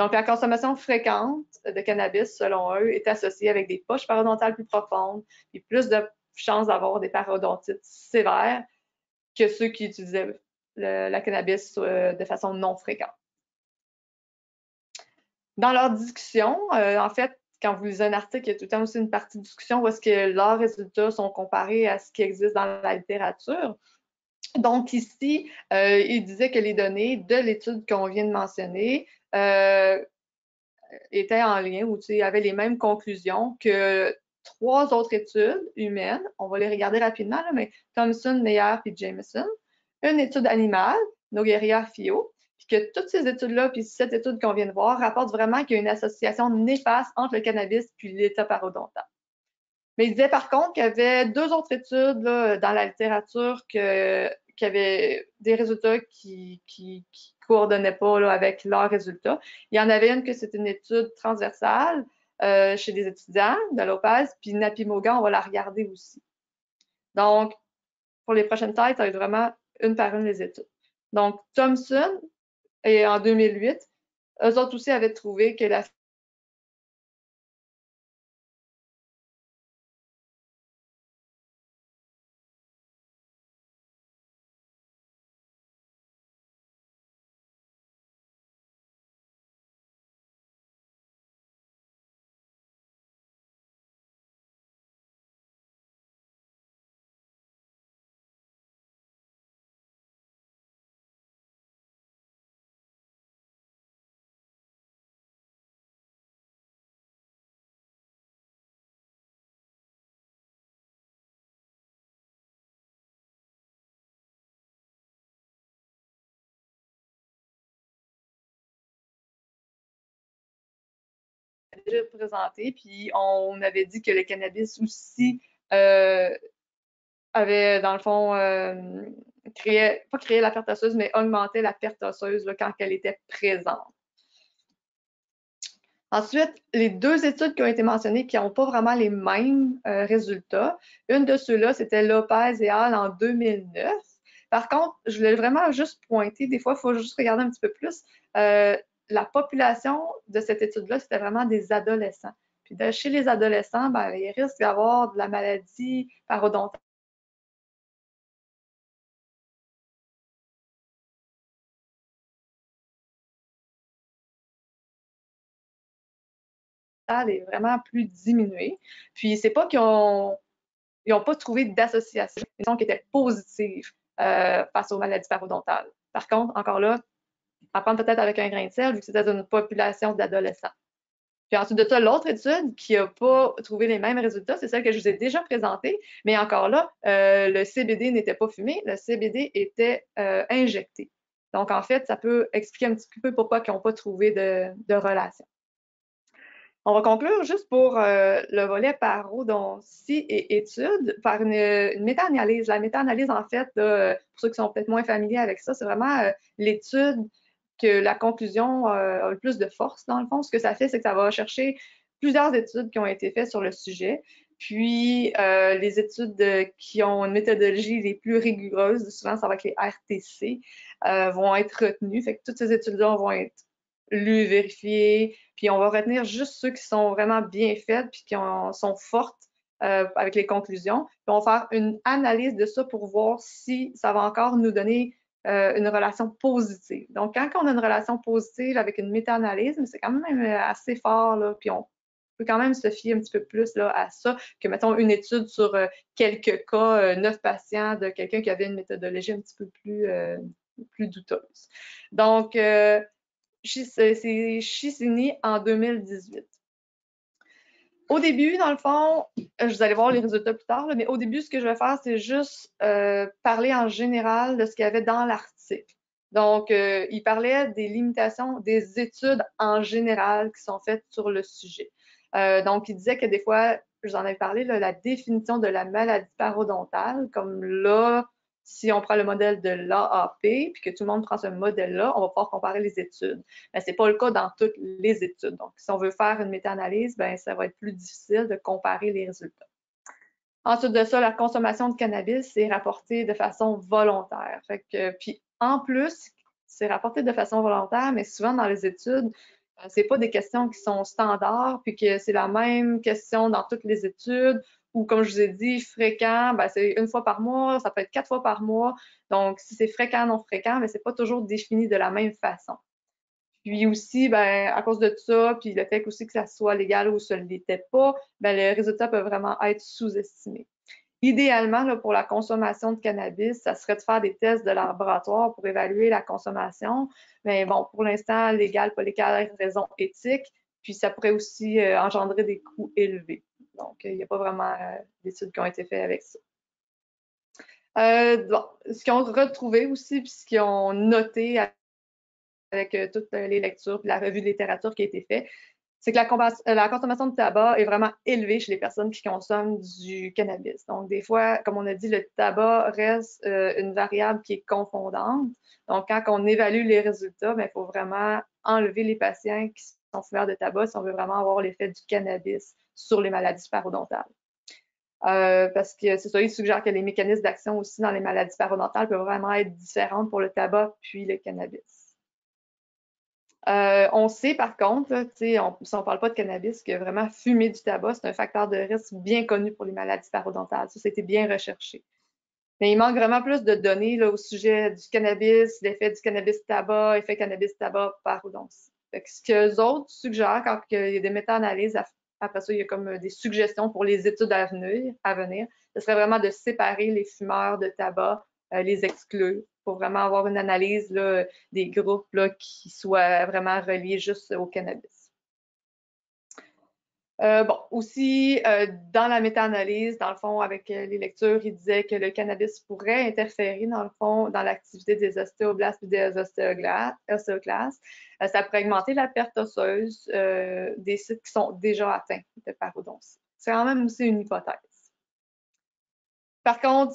Donc, la consommation fréquente de cannabis, selon eux, est associée avec des poches parodontales plus profondes et plus de chances d'avoir des parodontites sévères que ceux qui utilisaient la cannabis euh, de façon non fréquente. Dans leur discussion, euh, en fait, quand vous lisez un article, il y a tout le temps aussi une partie de discussion où est-ce que leurs résultats sont comparés à ce qui existe dans la littérature. Donc ici, euh, il disait que les données de l'étude qu'on vient de mentionner euh, étaient en lien ou avaient les mêmes conclusions que trois autres études humaines. On va les regarder rapidement, mais Thomson, Meyer et Jameson. Une étude animale, Nogueria, Fio. Puis que toutes ces études-là, puis cette étude qu'on vient de voir, rapportent vraiment qu'il y a une association néfaste entre le cannabis puis l'état parodontal. Mais il disait par contre qu'il y avait deux autres études dans la littérature qui avaient des résultats qui, coordonnaient pas avec leurs résultats. Il y en avait une que c'était une étude transversale euh, chez des étudiants de Lopez, puis Napimoga, on va la regarder aussi. Donc, pour les prochaines têtes, ça va être vraiment une par une les études. Donc, Thomson, et en 2008, eux autres aussi avaient trouvé que la déjà présenté, puis on avait dit que le cannabis aussi euh, avait, dans le fond, euh, créé, pas créé la perte osseuse, mais augmenté la perte osseuse quand elle était présente. Ensuite, les deux études qui ont été mentionnées qui n'ont pas vraiment les mêmes euh, résultats. Une de ceux-là, c'était Lopez et Al en 2009. Par contre, je voulais vraiment juste pointer, des fois, il faut juste regarder un petit peu plus la population de cette étude-là, c'était vraiment des adolescents. Puis chez les adolescents, ben, il risque d'avoir de la maladie parodontale est vraiment plus diminuée. Puis c'est pas qu'ils ont, ont pas trouvé d'association, qui était positive euh, face aux maladies parodontales. Par contre, encore là, à prendre peut-être avec un grain de sel, vu que c'était une population d'adolescents. Puis ensuite de ça, l'autre étude qui n'a pas trouvé les mêmes résultats, c'est celle que je vous ai déjà présentée, mais encore là, euh, le CBD n'était pas fumé, le CBD était euh, injecté. Donc, en fait, ça peut expliquer un petit peu pourquoi ils n'ont pas trouvé de, relation. On va conclure juste pour euh, le volet parodontie et études par une méta-analyse. La méta-analyse, en fait, pour ceux qui sont peut-être moins familiers avec ça, c'est vraiment l'étude que la conclusion euh, a le plus de force, dans le fond. Ce que ça fait, c'est que ça va chercher plusieurs études qui ont été faites sur le sujet. Puis, euh, les études qui ont une méthodologie les plus rigoureuses, souvent ça va être les RTC, euh, vont être retenues. Fait que toutes ces études-là vont être lues, vérifiées, puis on va retenir juste ceux qui sont vraiment bien faites, puis qui sont fortes avec les conclusions. Puis on va faire une analyse de ça pour voir si ça va encore nous donner euh, une relation positive. Donc, quand on a une relation positive avec une méta-analyse, c'est quand même euh, assez fort, là, puis on peut quand même se fier un petit peu plus là, à ça que, mettons, une étude sur euh, quelques cas, neuf patients de quelqu'un qui avait une méthodologie un petit peu plus, plus douteuse. Donc, c'est Chissini en 2018. Au début, dans le fond, euh, vous allez voir les résultats plus tard, mais au début, ce que je vais faire, c'est juste euh, parler en général de ce qu'il y avait dans l'article. Donc, euh, il parlait des limitations des études en général qui sont faites sur le sujet. donc, il disait que des fois, je vous en avais parlé, la définition de la maladie parodontale, comme là, si on prend le modèle de l'AAP, puis que tout le monde prend ce modèle-là, on va pouvoir comparer les études. Mais ce n'est pas le cas dans toutes les études. Donc, si on veut faire une méta-analyse, ben, ça va être plus difficile de comparer les résultats. Ensuite de ça, la consommation de cannabis est rapportée de façon volontaire. Puis en plus, c'est rapporté de façon volontaire, mais souvent dans les études, euh, c'est pas des questions qui sont standards, puis que c'est la même question dans toutes les études ou comme je vous ai dit, fréquent, ben, c'est une fois par mois, ça peut être quatre fois par mois. Donc, si c'est fréquent, non fréquent, mais ce n'est pas toujours défini de la même façon. Puis aussi, ben, à cause de ça, puis le fait aussi que ça soit légal ou ça ne l'était pas, ben, les résultats peuvent vraiment être sous-estimés. Idéalement, là, pour la consommation de cannabis, ça serait de faire des tests de laboratoire pour évaluer la consommation. Mais bon, pour l'instant, légal, pas légal, raison éthique. Puis ça pourrait aussi euh, engendrer des coûts élevés. Donc, il n'y a pas vraiment d'études qui ont été faites avec ça. ce qu'ils ont retrouvé aussi, puis ce qu'ils ont noté avec toutes les lectures, puis la revue de littérature qui a été faite, c'est que la, consommation de tabac est vraiment élevée chez les personnes qui consomment du cannabis. Donc, des fois, comme on a dit, le tabac reste euh, une variable qui est confondante. Donc, quand on évalue les résultats, il ben, faut vraiment enlever les patients qui sont fumeurs de tabac si on veut vraiment avoir l'effet du cannabis sur les maladies parodontales. Euh, parce que c'est ça, il suggère que les mécanismes d'action aussi dans les maladies parodontales peuvent vraiment être différents pour le tabac puis le cannabis. Euh, on sait par contre, si on ne parle pas de cannabis, que vraiment fumer du tabac, c'est un facteur de risque bien connu pour les maladies parodontales. Ça, c'était bien recherché. Mais il manque vraiment plus de données au sujet du cannabis, l'effet du cannabis tabac, effet cannabis tabac parodontie. Ce que les autres suggèrent quand il y a des méta-analyses, après ça, il y a comme des suggestions pour les études à venir, ce serait vraiment de séparer les fumeurs de tabac, euh, les exclure pour vraiment avoir une analyse des groupes qui soient vraiment reliés juste au cannabis. Euh, bon, aussi, euh, dans la méta-analyse, dans le fond, avec euh, les lectures, il disait que le cannabis pourrait interférer, dans le fond, dans l'activité des ostéoblastes et des ostéoclastes. ça pourrait augmenter la perte osseuse des sites qui sont déjà atteints de parodontie. C'est quand même aussi une hypothèse. Par contre,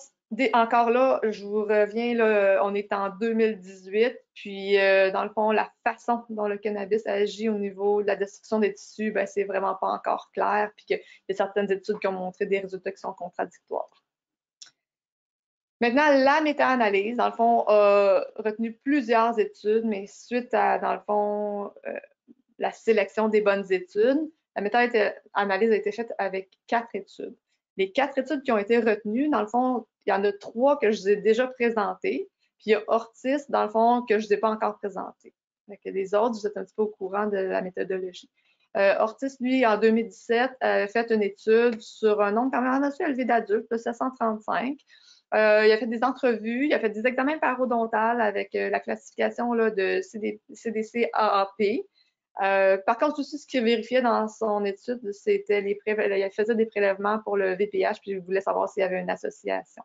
encore là, je vous reviens, là, on est en 2018, puis euh, dans le fond, la façon dont le cannabis agit au niveau de la destruction des tissus, ben, c'est vraiment pas encore clair, puis qu'il y a certaines études qui ont montré des résultats qui sont contradictoires. Maintenant, la méta-analyse, dans le fond, a retenu plusieurs études, mais suite à, dans le fond, euh, la sélection des bonnes études, la méta-analyse a été faite avec quatre études. Les quatre études qui ont été retenues, dans le fond, il y en a trois que je vous ai déjà présentées, puis il y a Ortis, dans le fond, que je ne vous ai pas encore présenté. Donc, les autres, vous êtes un petit peu au courant de la méthodologie. Euh, Ortiz, lui, en 2017, a fait une étude sur un nombre quand même assez élevé d'adultes, 735. Euh, il a fait des entrevues, il a fait des examens parodontales avec euh, la classification là, de CDC-AAP. Euh, par contre, aussi, ce qu'il vérifiait dans son étude, c'était les il faisait des prélèvements pour le VPH, puis il voulait savoir s'il y avait une association.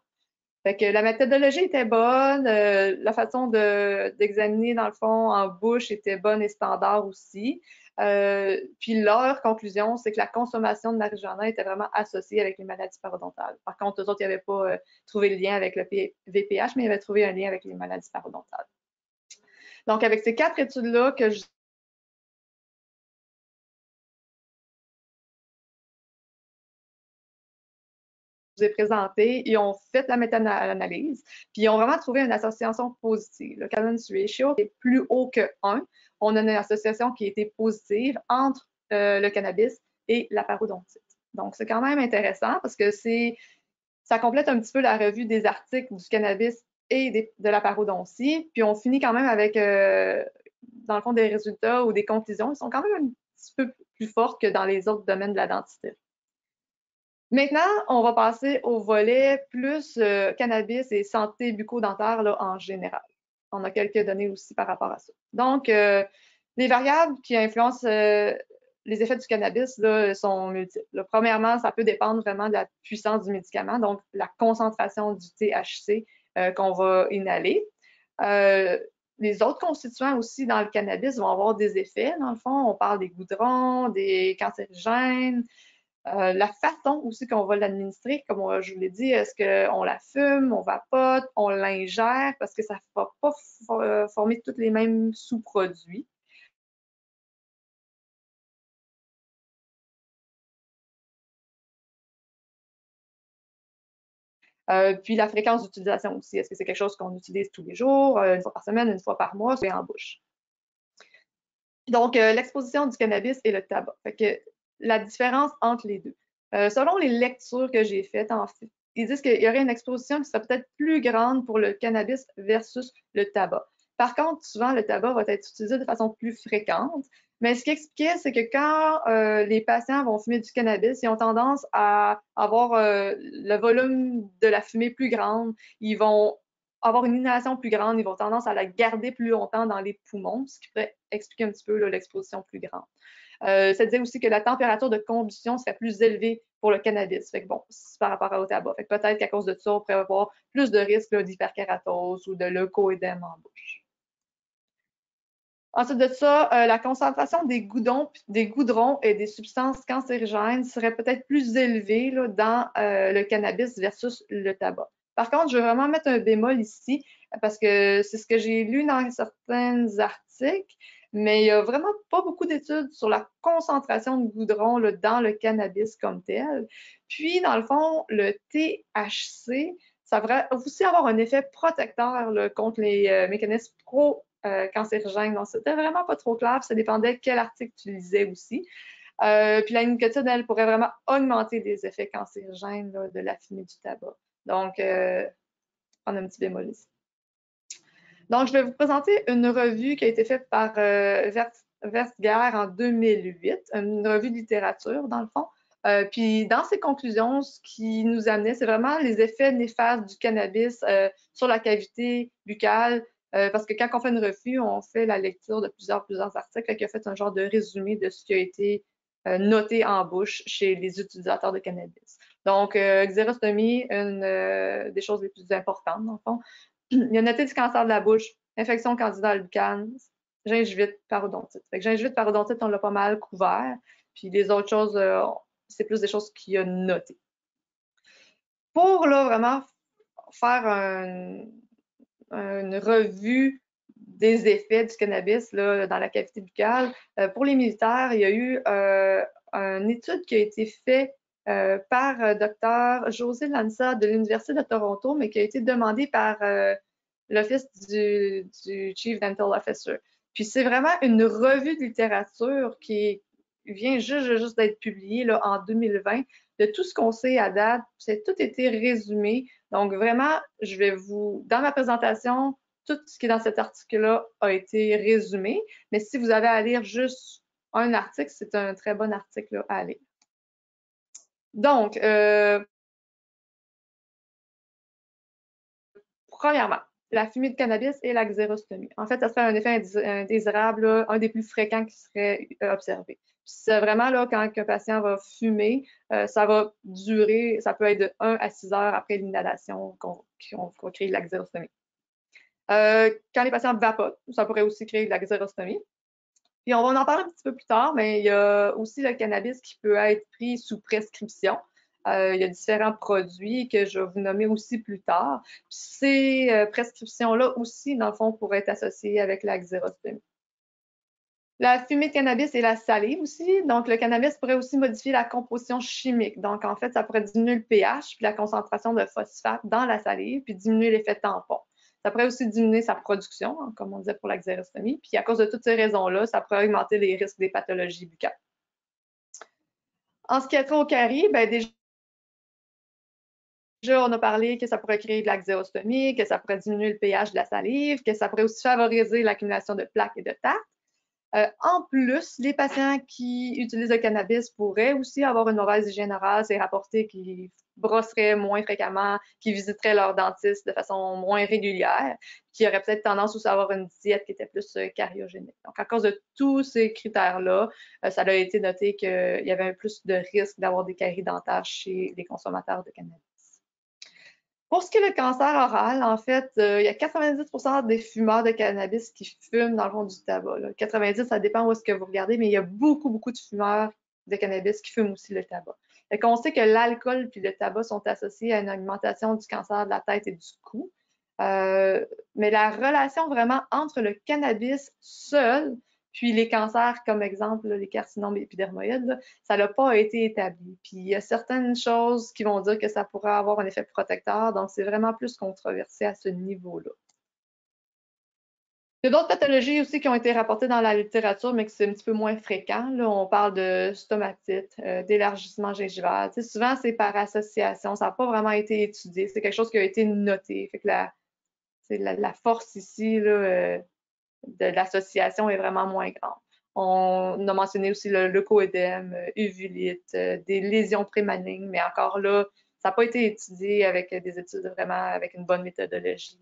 Fait que la méthodologie était bonne, euh, la façon d'examiner, dans le fond, en bouche était bonne et standard aussi. Euh, puis leur conclusion, c'est que la consommation de marijuana était vraiment associée avec les maladies parodontales. Par contre, eux autres, ils n'avaient pas trouvé le lien avec le VPH, mais ils avaient trouvé un lien avec les maladies parodontales. Donc, avec ces quatre études-là que je ai présenté, ils ont fait la méta-analyse, puis ils ont vraiment trouvé une association positive. Le Cadence Ratio est plus haut que 1. On a une association qui était positive entre euh, le cannabis et la parodontite. Donc, c'est quand même intéressant parce que c'est ça complète un petit peu la revue des articles du cannabis et de la parodontie. Puis on finit quand même avec, euh, dans le fond, des résultats ou des conclusions qui sont quand même un petit peu plus fortes que dans les autres domaines de la dentité. Maintenant, on va passer au volet plus euh, cannabis et santé bucco-dentaire en général. On a quelques données aussi par rapport à ça. Donc, euh, les variables qui influencent euh, les effets du cannabis là, sont multiples. premièrement, ça peut dépendre vraiment de la puissance du médicament, donc la concentration du THC qu'on va inhaler. les autres constituants aussi dans le cannabis vont avoir des effets. Dans le fond, on parle des goudrons, des cancérigènes, euh, la façon aussi qu'on va l'administrer, comme je vous l'ai dit, est-ce qu'on la fume, on vapote, on l'ingère, parce que ça ne va pas euh, former tous les mêmes sous-produits. Euh, puis la fréquence d'utilisation aussi. Est-ce que c'est quelque chose qu'on utilise tous les jours, une fois par semaine, une fois par mois, c'est en bouche. Donc, l'exposition du cannabis et le tabac. Fait que la différence entre les deux. Euh, selon les lectures que j'ai faites, en fait, ils disent qu'il y aurait une exposition qui serait peut-être plus grande pour le cannabis versus le tabac. Par contre, souvent, le tabac va être utilisé de façon plus fréquente. Mais ce qui expliquait, c'est que quand euh, les patients vont fumer du cannabis, ils ont tendance à avoir euh, le volume de la fumée plus grande. Ils vont avoir une inhalation plus grande. Ils vont tendance à la garder plus longtemps dans les poumons, ce qui pourrait expliquer un petit peu l'exposition plus grande. Euh, ça disait aussi que la température de combustion serait plus élevée pour le cannabis. Fait que bon, par rapport au tabac. Fait que peut-être qu'à cause de ça, on pourrait avoir plus de risques d'hyperkératose ou de leucoédème en bouche. Ensuite de ça, euh, la concentration des goudrons, des goudrons et des substances cancérigènes serait peut-être plus élevée dans euh, le cannabis versus le tabac. Par contre, je vais vraiment mettre un bémol ici parce que c'est ce que j'ai lu dans certains articles, mais il n'y a vraiment pas beaucoup d'études sur la concentration de goudron dans le cannabis comme tel. Puis, dans le fond, le THC, ça va aussi avoir un effet protecteur contre les euh, mécanismes pro euh. Donc, c'était vraiment pas trop clair. Ça dépendait quel article tu lisais aussi. Euh, puis la nicotine, elle pourrait vraiment augmenter les effets cancérigènes de la fumée du tabac. Donc, euh, on a un petit bémol ici. Donc, je vais vous présenter une revue qui a été faite par euh, en 2008, une revue de littérature, dans le fond. Euh, puis, dans ses conclusions, ce qui nous amenait, c'est vraiment les effets néfastes du cannabis sur la cavité buccale, euh, parce que quand on fait une revue, on fait la lecture de plusieurs, plusieurs articles qui a fait un genre de résumé de ce qui a été euh, noté en bouche chez les utilisateurs de cannabis. Donc, euh, xérostomie, une des choses les plus importantes, dans le fond. Il y a noté du cancer de la bouche, infection candida albicans, gingivite, parodontite. Fait que gingivite, parodontite, on l'a pas mal couvert. Puis les autres choses, c'est plus des choses qu'il a notées. Pour là, vraiment faire un, une revue des effets du cannabis là, dans la cavité buccale. Euh, pour les militaires, il y a eu euh, une étude qui a été faite euh, par Dr. José Lanza de l'Université de Toronto, mais qui a été demandée par l'Office du, Chief Dental Officer. Puis c'est vraiment une revue de littérature qui vient juste, juste d'être publiée là, en 2020 de tout ce qu'on sait à date. C'est tout été résumé. Donc, vraiment, je vais vous, dans ma présentation, tout ce qui est dans cet article-là a été résumé. Mais si vous avez à lire juste un article, c'est un très bon article à lire. Donc, euh, premièrement, la fumée de cannabis et la xérostomie. En fait, ça serait un effet indésirable, un des plus fréquents qui serait euh, observé. C'est vraiment là, quand un patient va fumer, euh, ça va durer, ça peut être de 1 à 6 heures après l'inhalation qu'on va créer de la xérostomie. Quand les patients vapotent, ça pourrait aussi créer de la xérostomie. Puis on va en parler un petit peu plus tard, mais il y a aussi le cannabis qui peut être pris sous prescription. Euh, il y a différents produits que je vais vous nommer aussi plus tard. ces prescriptions-là aussi, dans le fond, pourraient être associées avec la xérostomie. La fumée de cannabis et la salive aussi. Donc, le cannabis pourrait aussi modifier la composition chimique. Donc, en fait, ça pourrait diminuer le pH puis la concentration de phosphate dans la salive puis diminuer l'effet tampon. Ça pourrait aussi diminuer sa production, hein, comme on disait pour la xérostomie. Puis, à cause de toutes ces raisons-là, ça pourrait augmenter les risques des pathologies buccales. En ce qui est trait au carie, ben déjà, on a parlé que ça pourrait créer de la xérostomie, que ça pourrait diminuer le pH de la salive, que ça pourrait aussi favoriser l'accumulation de plaques et de tartes. Euh, en plus, les patients qui utilisent le cannabis pourraient aussi avoir une mauvaise hygiène orale. C'est rapporté qu'ils brosseraient moins fréquemment, qu'ils visiteraient leur dentiste de façon moins régulière, qui auraient peut-être tendance aussi à avoir une diète qui était plus euh, cariogénique. Donc, à cause de tous ces critères-là, euh, ça a été noté qu'il y avait plus de risque d'avoir des caries dentaires chez les consommateurs de cannabis. Pour ce qui est le cancer oral, en fait, euh, il y a 90% des fumeurs de cannabis qui fument dans le fond du tabac. 90, ça dépend où est-ce que vous regardez, mais il y a beaucoup, beaucoup de fumeurs de cannabis qui fument aussi le tabac. On sait que l'alcool et le tabac sont associés à une augmentation du cancer de la tête et du cou. Euh, mais la relation vraiment entre le cannabis seul puis les cancers, comme exemple, les carcinomes épidermoïdes, ça n'a pas été établi. Puis il y a certaines choses qui vont dire que ça pourrait avoir un effet protecteur, donc c'est vraiment plus controversé à ce niveau-là. Il y a d'autres pathologies aussi qui ont été rapportées dans la littérature, mais que c'est un petit peu moins fréquent. On parle de stomatite, euh, d'élargissement gingival. souvent, c'est par association. Ça n'a pas vraiment été étudié. C'est quelque chose qui a été noté. La, force ici, euh, de l'association est vraiment moins grande. On a mentionné aussi le leucoédème, euh, uvulite, des lésions prémalignes, mais encore là, ça n'a pas été étudié avec des études vraiment avec une bonne méthodologie.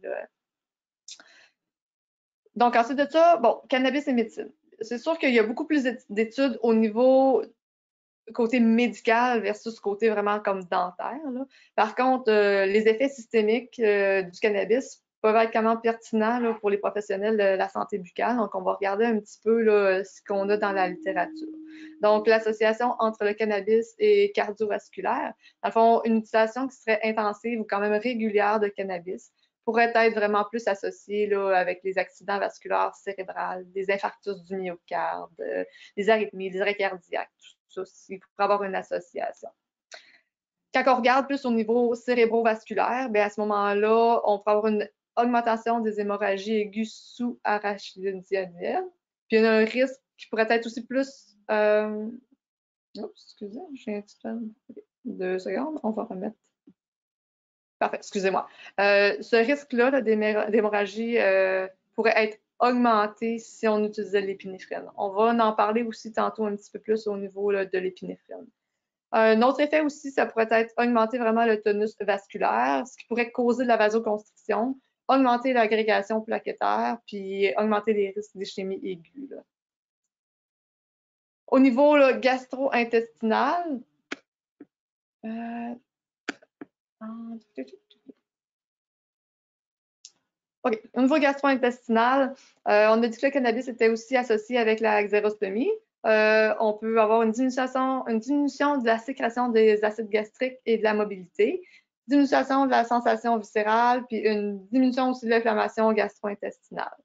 Donc, ensuite de ça, bon, cannabis et médecine. c'est sûr qu'il y a beaucoup plus d'études au niveau côté médical versus côté vraiment comme dentaire. Par contre, euh, les effets systémiques euh, du cannabis peuvent être quand même pertinents pour les professionnels de la santé buccale. Donc, on va regarder un petit peu ce qu'on a dans la littérature. Donc, l'association entre le cannabis et cardiovasculaire, dans le fond, une utilisation qui serait intensive ou quand même régulière de cannabis pourrait être vraiment plus associée là, avec les accidents vasculaires cérébrales, des infarctus du myocarde, euh, des arythmies, des arrêts cardiaques, tout ça, il pourrait avoir une association. Quand on regarde plus au niveau cérébrovasculaire, bien à ce moment-là, on pourrait avoir une augmentation des hémorragies aiguës sous-arachidienne. Puis il y a un risque qui pourrait être aussi plus. Euh... excusez, j'ai un petit peu. Deux secondes, on va remettre. Parfait, excusez-moi. Euh, ce risque-là d'hémorragie euh, pourrait être augmenté si on utilisait l'épinéphrine. On va en parler aussi tantôt un petit peu plus au niveau de l'épinéphrine. Un autre effet aussi, ça pourrait être augmenter vraiment le tonus vasculaire, ce qui pourrait causer de la vasoconstriction, augmenter l'agrégation plaquettaire, puis augmenter les risques d'ischémie aiguë. Au niveau gastro-intestinal, euh, OK. Au niveau gastro-intestinal, euh, on a dit que le cannabis était aussi associé avec la xérostomie. Euh, on peut avoir une diminution, une diminution de la sécrétion des acides gastriques et de la mobilité, diminution de la sensation viscérale, puis une diminution aussi de l'inflammation gastro-intestinale.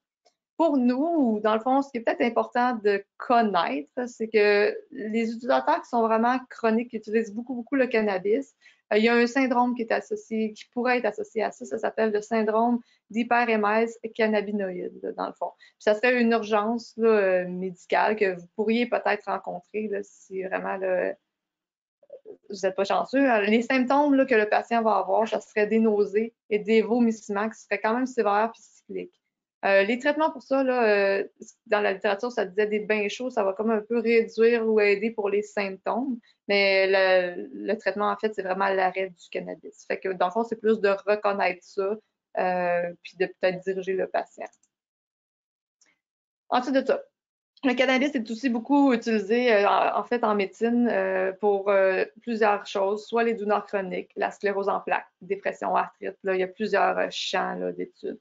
Pour nous, dans le fond, ce qui est peut-être important de connaître, c'est que les utilisateurs qui sont vraiment chroniques, qui utilisent beaucoup, beaucoup le cannabis, il y a un syndrome qui est associé, qui pourrait être associé à ça. Ça s'appelle le syndrome d'hyperémèse cannabinoïde, dans le fond. ça serait une urgence euh, médicale que vous pourriez peut-être rencontrer si vraiment vous n'êtes pas chanceux. Les symptômes que le patient va avoir, ça serait des nausées et des vomissements qui seraient quand même sévères et cycliques. Euh, les traitements pour ça, dans la littérature, ça disait des bains chauds, ça va comme un peu réduire ou aider pour les symptômes. Mais le, traitement, en fait, c'est vraiment l'arrêt du cannabis. Fait que dans le fond, c'est plus de reconnaître ça, euh, puis de peut-être diriger le patient. Ensuite de ça, le cannabis est aussi beaucoup utilisé euh, en, fait en médecine euh, pour plusieurs choses, soit les douleurs chroniques, la sclérose en plaques, dépression, arthrite. Là, il y a plusieurs champs d'études.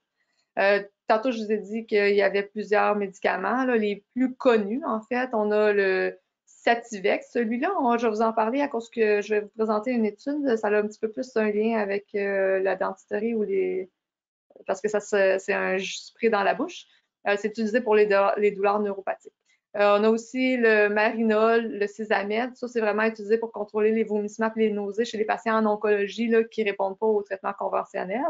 tantôt, je vous ai dit qu'il y avait plusieurs médicaments. Là, les plus connus, en fait, on a le Sativex. Celui-là, je vais vous en parler à cause que je vais vous présenter une étude. Ça a un petit peu plus un lien avec euh, la dentisterie ou les. Parce que ça, c'est un spray dans la bouche. Euh, c'est utilisé pour les, douleurs neuropathiques. Euh, on a aussi le marinol, le cisamède. Ça, c'est vraiment utilisé pour contrôler les vomissements et les nausées chez les patients en oncologie là, qui ne répondent pas au traitement conventionnel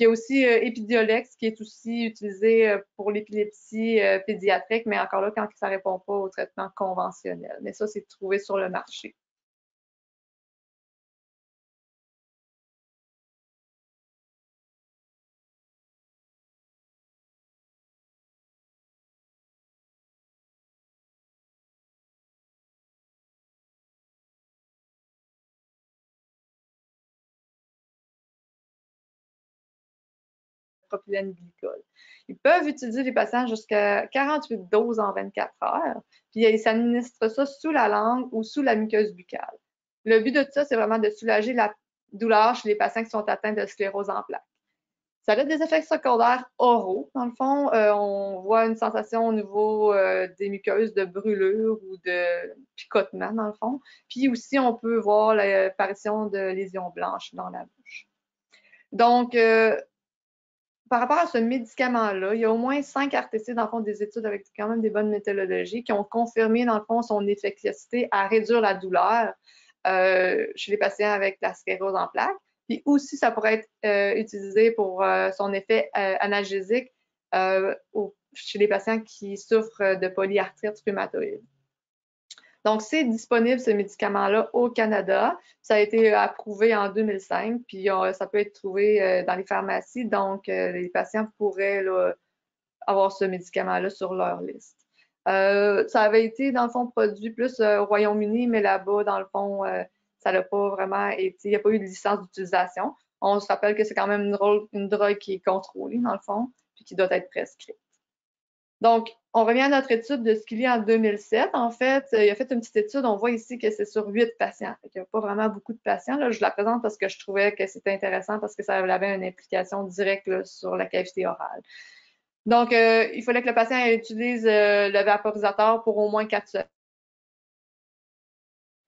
il y a aussi euh, Epidiolex qui est aussi utilisé euh, pour l'épilepsie euh, pédiatrique, mais encore là, quand ça ne répond pas au traitement conventionnel. Mais ça, c'est trouvé sur le marché. Glycol. Ils peuvent utiliser les patients jusqu'à 48 doses en 24 heures, puis ils s'administrent ça sous la langue ou sous la muqueuse buccale. Le but de ça, c'est vraiment de soulager la douleur chez les patients qui sont atteints de sclérose en plaques. Ça a des effets secondaires oraux. Dans le fond, euh, on voit une sensation au niveau euh, des muqueuses de brûlure ou de picotement, dans le fond. Puis aussi, on peut voir l'apparition de lésions blanches dans la bouche. Donc, euh, par rapport à ce médicament-là, il y a au moins cinq RTC, dans le fond, des études avec quand même des bonnes méthodologies qui ont confirmé, dans le fond, son efficacité à réduire la douleur euh, chez les patients avec la sclérose en plaques. Puis aussi, ça pourrait être euh, utilisé pour euh, son effet analgésique chez les patients qui souffrent de polyarthrite rhumatoïde. Donc, c'est disponible, ce médicament-là, au Canada. Ça a été approuvé en 2005, puis euh, ça peut être trouvé euh, dans les pharmacies. Donc, euh, les patients pourraient avoir ce médicament-là sur leur liste. ça avait été, dans le fond, produit plus au Royaume-Uni, mais là-bas, dans le fond, ça n'a pas vraiment été, il n'y a pas eu de licence d'utilisation. On se rappelle que c'est quand même une, une drogue qui est contrôlée, dans le fond, puis qui doit être prescrite. Donc, on revient à notre étude de Skilly en 2007. En fait, il a fait une petite étude. On voit ici que c'est sur huit patients. Il n'y a pas vraiment beaucoup de patients. Là. Je la présente parce que je trouvais que c'était intéressant parce que ça avait une implication directe sur la cavité orale. Donc, euh, il fallait que le patient utilise euh, le vaporisateur pour au moins quatre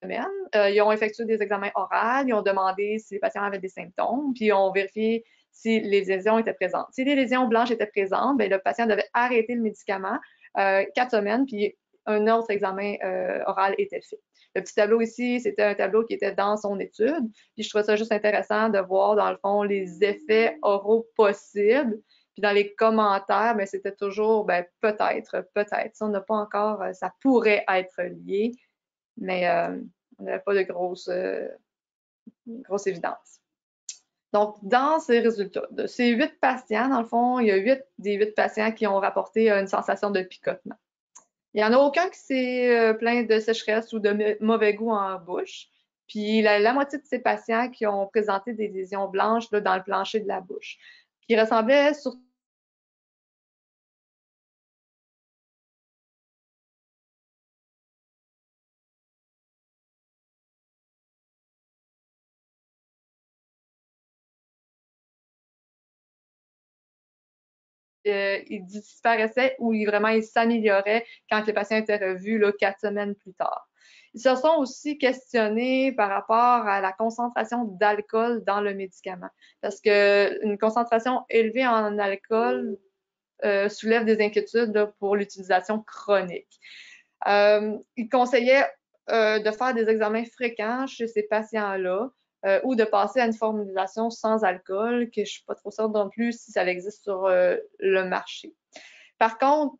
semaines. Euh, ils ont effectué des examens oraux, ils ont demandé si les patients avaient des symptômes, puis ils ont vérifié si les lésions étaient présentes. Si les lésions blanches étaient présentes, bien, le patient devait arrêter le médicament quatre semaines, puis un autre examen oral était fait. Le petit tableau ici, c'était un tableau qui était dans son étude. Puis je trouvais ça juste intéressant de voir, dans le fond, les effets oraux possibles puis dans les commentaires, ben, c'était toujours ben, peut-être, peut-être. on n'a pas encore, euh, ça pourrait être lié, mais euh, on n'avait pas de grosse, euh, grosse évidence. Donc, dans ces résultats, de ces huit patients, dans le fond, il y a huit des huit patients qui ont rapporté une sensation de picotement. Il n'y en a aucun qui s'est plaint de sécheresse ou de mauvais goût en bouche. Puis la, moitié de ces patients qui ont présenté des lésions blanches dans le plancher de la bouche qui ressemblait surtout euh, il disparaissait ou vraiment il s'améliorait quand les patients étaient revus quatre semaines plus tard. Ils se sont aussi questionnés par rapport à la concentration d'alcool dans le médicament, parce qu'une concentration élevée en alcool euh, soulève des inquiétudes pour l'utilisation chronique. Euh, ils conseillaient de faire des examens fréquents chez ces patients-là ou de passer à une formulation sans alcool, que je ne suis pas trop sûre non plus si ça existe sur le marché. Par contre,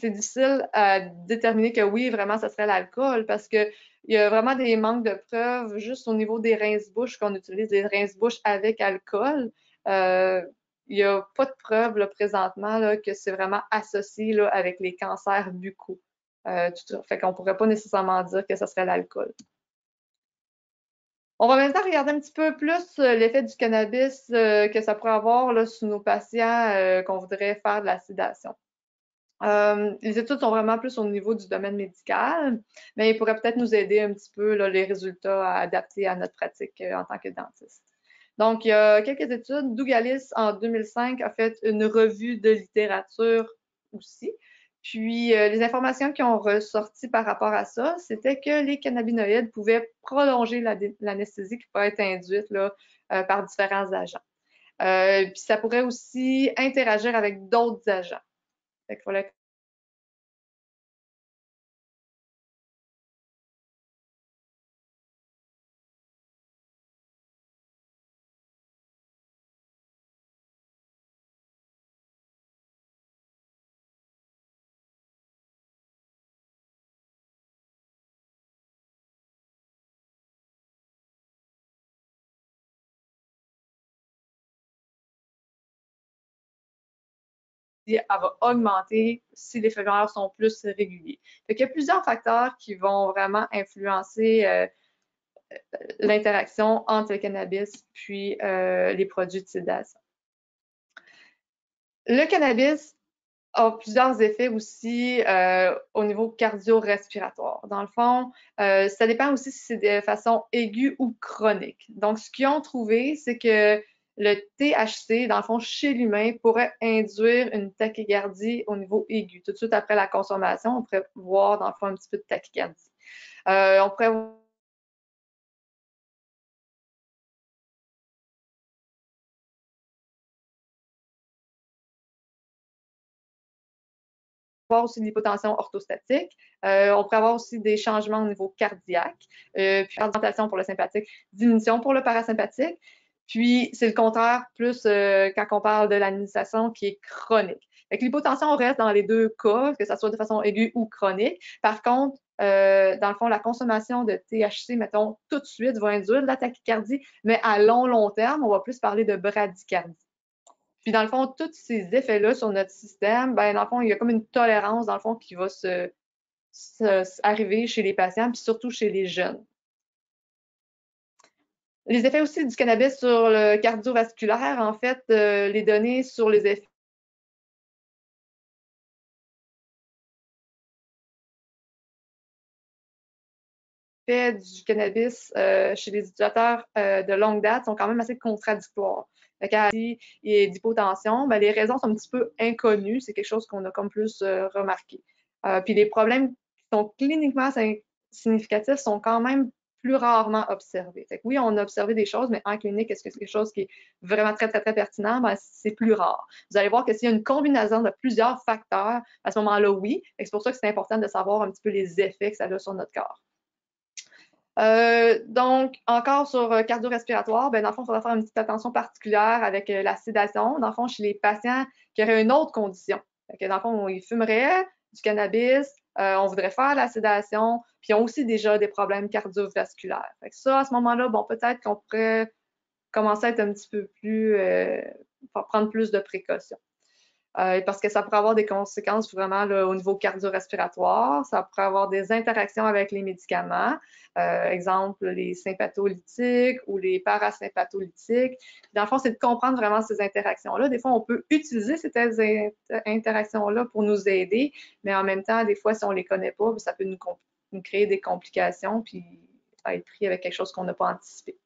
c'est difficile à déterminer que oui, vraiment, ça serait l'alcool parce qu'il y a vraiment des manques de preuves juste au niveau des rince-bouches qu'on utilise des rince-bouches avec alcool. Euh, il n'y a pas de preuves présentement là, que c'est vraiment associé là, avec les cancers buccaux. Euh, fait qu'on ne pourrait pas nécessairement dire que ce serait l'alcool. On va maintenant regarder un petit peu plus euh, l'effet du cannabis que ça pourrait avoir sur nos patients qu'on voudrait faire de la sédation. Euh, les études sont vraiment plus au niveau du domaine médical, mais ils pourraient peut-être nous aider un petit peu les résultats à adapter à notre pratique euh, en tant que dentiste. Donc, il y a quelques études. Dougalis, en 2005, a fait une revue de littérature aussi. Puis, euh, les informations qui ont ressorti par rapport à ça, c'était que les cannabinoïdes pouvaient prolonger l'anesthésie qui peut être induite là, par différents agents. puis, ça pourrait aussi interagir avec d'autres agents. Fait elle va augmenter si les févriers sont plus réguliers. il y a plusieurs facteurs qui vont vraiment influencer euh, l'interaction entre le cannabis puis euh, les produits de sédation. Le cannabis a plusieurs effets aussi euh, au niveau cardio-respiratoire. Dans le fond, ça dépend aussi si c'est de façon aiguë ou chronique. Donc, ce qu'ils ont trouvé, c'est que le THC, dans le fond, chez l'humain, pourrait induire une tachycardie au niveau aigu. Tout de suite après la consommation, on pourrait voir, dans le fond, un petit peu de tachycardie. Euh, on pourrait voir aussi l'hypotension orthostatique. Euh, on pourrait avoir aussi des changements au niveau cardiaque, euh, puis augmentation pour le sympathique, diminution pour le parasympathique. Puis, c'est le contraire plus euh, quand on parle de l'administration qui est chronique. l'hypotension reste dans les deux cas, que ce soit de façon aiguë ou chronique. Par contre, euh, dans le fond, la consommation de THC, mettons, tout de suite, va induire de la tachycardie, mais à long, long terme, on va plus parler de bradycardie. Puis, dans le fond, tous ces effets-là sur notre système, ben, dans le fond, il y a comme une tolérance, dans le fond, qui va se, arriver chez les patients, puis surtout chez les jeunes. Les effets aussi du cannabis sur le cardiovasculaire, en fait, euh, les données sur les effets du cannabis euh, chez les utilisateurs euh, de longue date sont quand même assez contradictoires. La carie et d'hypotension, ben, les raisons sont un petit peu inconnues. C'est quelque chose qu'on a comme plus remarqué. puis les problèmes qui sont cliniquement significatifs sont quand même plus rarement observé. oui, on a observé des choses, mais en clinique, est-ce que c'est quelque chose qui est vraiment très, très, très pertinent? Ben, c'est plus rare. Vous allez voir que s'il y a une combinaison de plusieurs facteurs, à ce moment-là, oui. C'est pour ça que c'est important de savoir un petit peu les effets que ça a sur notre corps. Euh, donc, encore sur euh, cardio-respiratoire, ben, dans le fond, il faudra faire une petite attention particulière avec euh, la sédation. Dans le fond, chez les patients qui auraient une autre condition. dans le fond, ils fumeraient du cannabis, on voudrait faire la sédation, puis ils ont aussi déjà des problèmes cardiovasculaires. Fait ça, à ce moment-là, bon, peut-être qu'on pourrait commencer à être un petit peu plus, euh, prendre plus de précautions. Euh, parce que ça pourrait avoir des conséquences vraiment au niveau cardio-respiratoire. Ça pourrait avoir des interactions avec les médicaments, euh, exemple les sympatholytiques ou les parasympatholytiques. Dans le fond, c'est de comprendre vraiment ces interactions-là. Des fois, on peut utiliser ces interactions-là pour nous aider, mais en même temps, des fois, si on ne les connaît pas, ça peut nous, nous créer des complications puis être pris avec quelque chose qu'on n'a pas anticipé.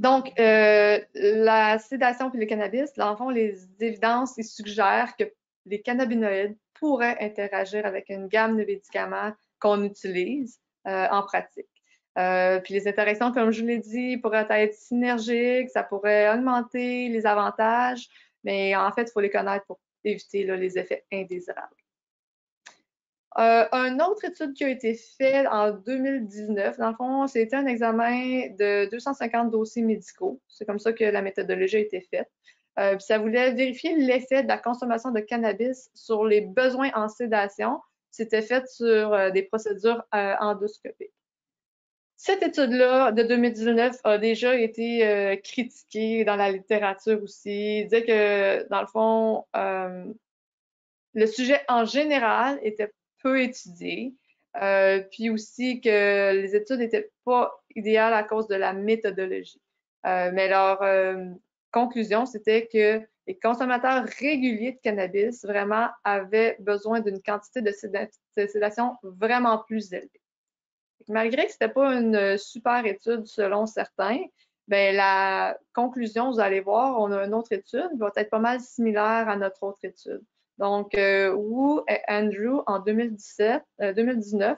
Donc, euh, la sédation puis le cannabis, dans le fond, les évidences ils suggèrent que les cannabinoïdes pourraient interagir avec une gamme de médicaments qu'on utilise euh, en pratique. Euh, puis les interactions, comme je l'ai dit, pourraient être synergiques, ça pourrait augmenter les avantages, mais en fait, il faut les connaître pour éviter les effets indésirables. Euh, une autre étude qui a été faite en 2019, dans le fond, c'était un examen de 250 dossiers médicaux. C'est comme ça que la méthodologie a été faite. Euh, ça voulait vérifier l'effet de la consommation de cannabis sur les besoins en sédation. C'était fait sur euh, des procédures endoscopiques. Cette étude-là de 2019 a déjà été critiquée dans la littérature aussi. Il disait que, dans le fond, le sujet en général était peu étudié, euh, puis aussi que les études n'étaient pas idéales à cause de la méthodologie. Euh, mais leur euh, conclusion, c'était que les consommateurs réguliers de cannabis vraiment avaient besoin d'une quantité de sédation vraiment plus élevée. Malgré que ce n'était pas une super étude selon certains, ben, la conclusion, vous allez voir, on a une autre étude qui va être pas mal similaire à notre autre étude. Donc, euh, Wu et Andrew, en 2017, 2019, euh,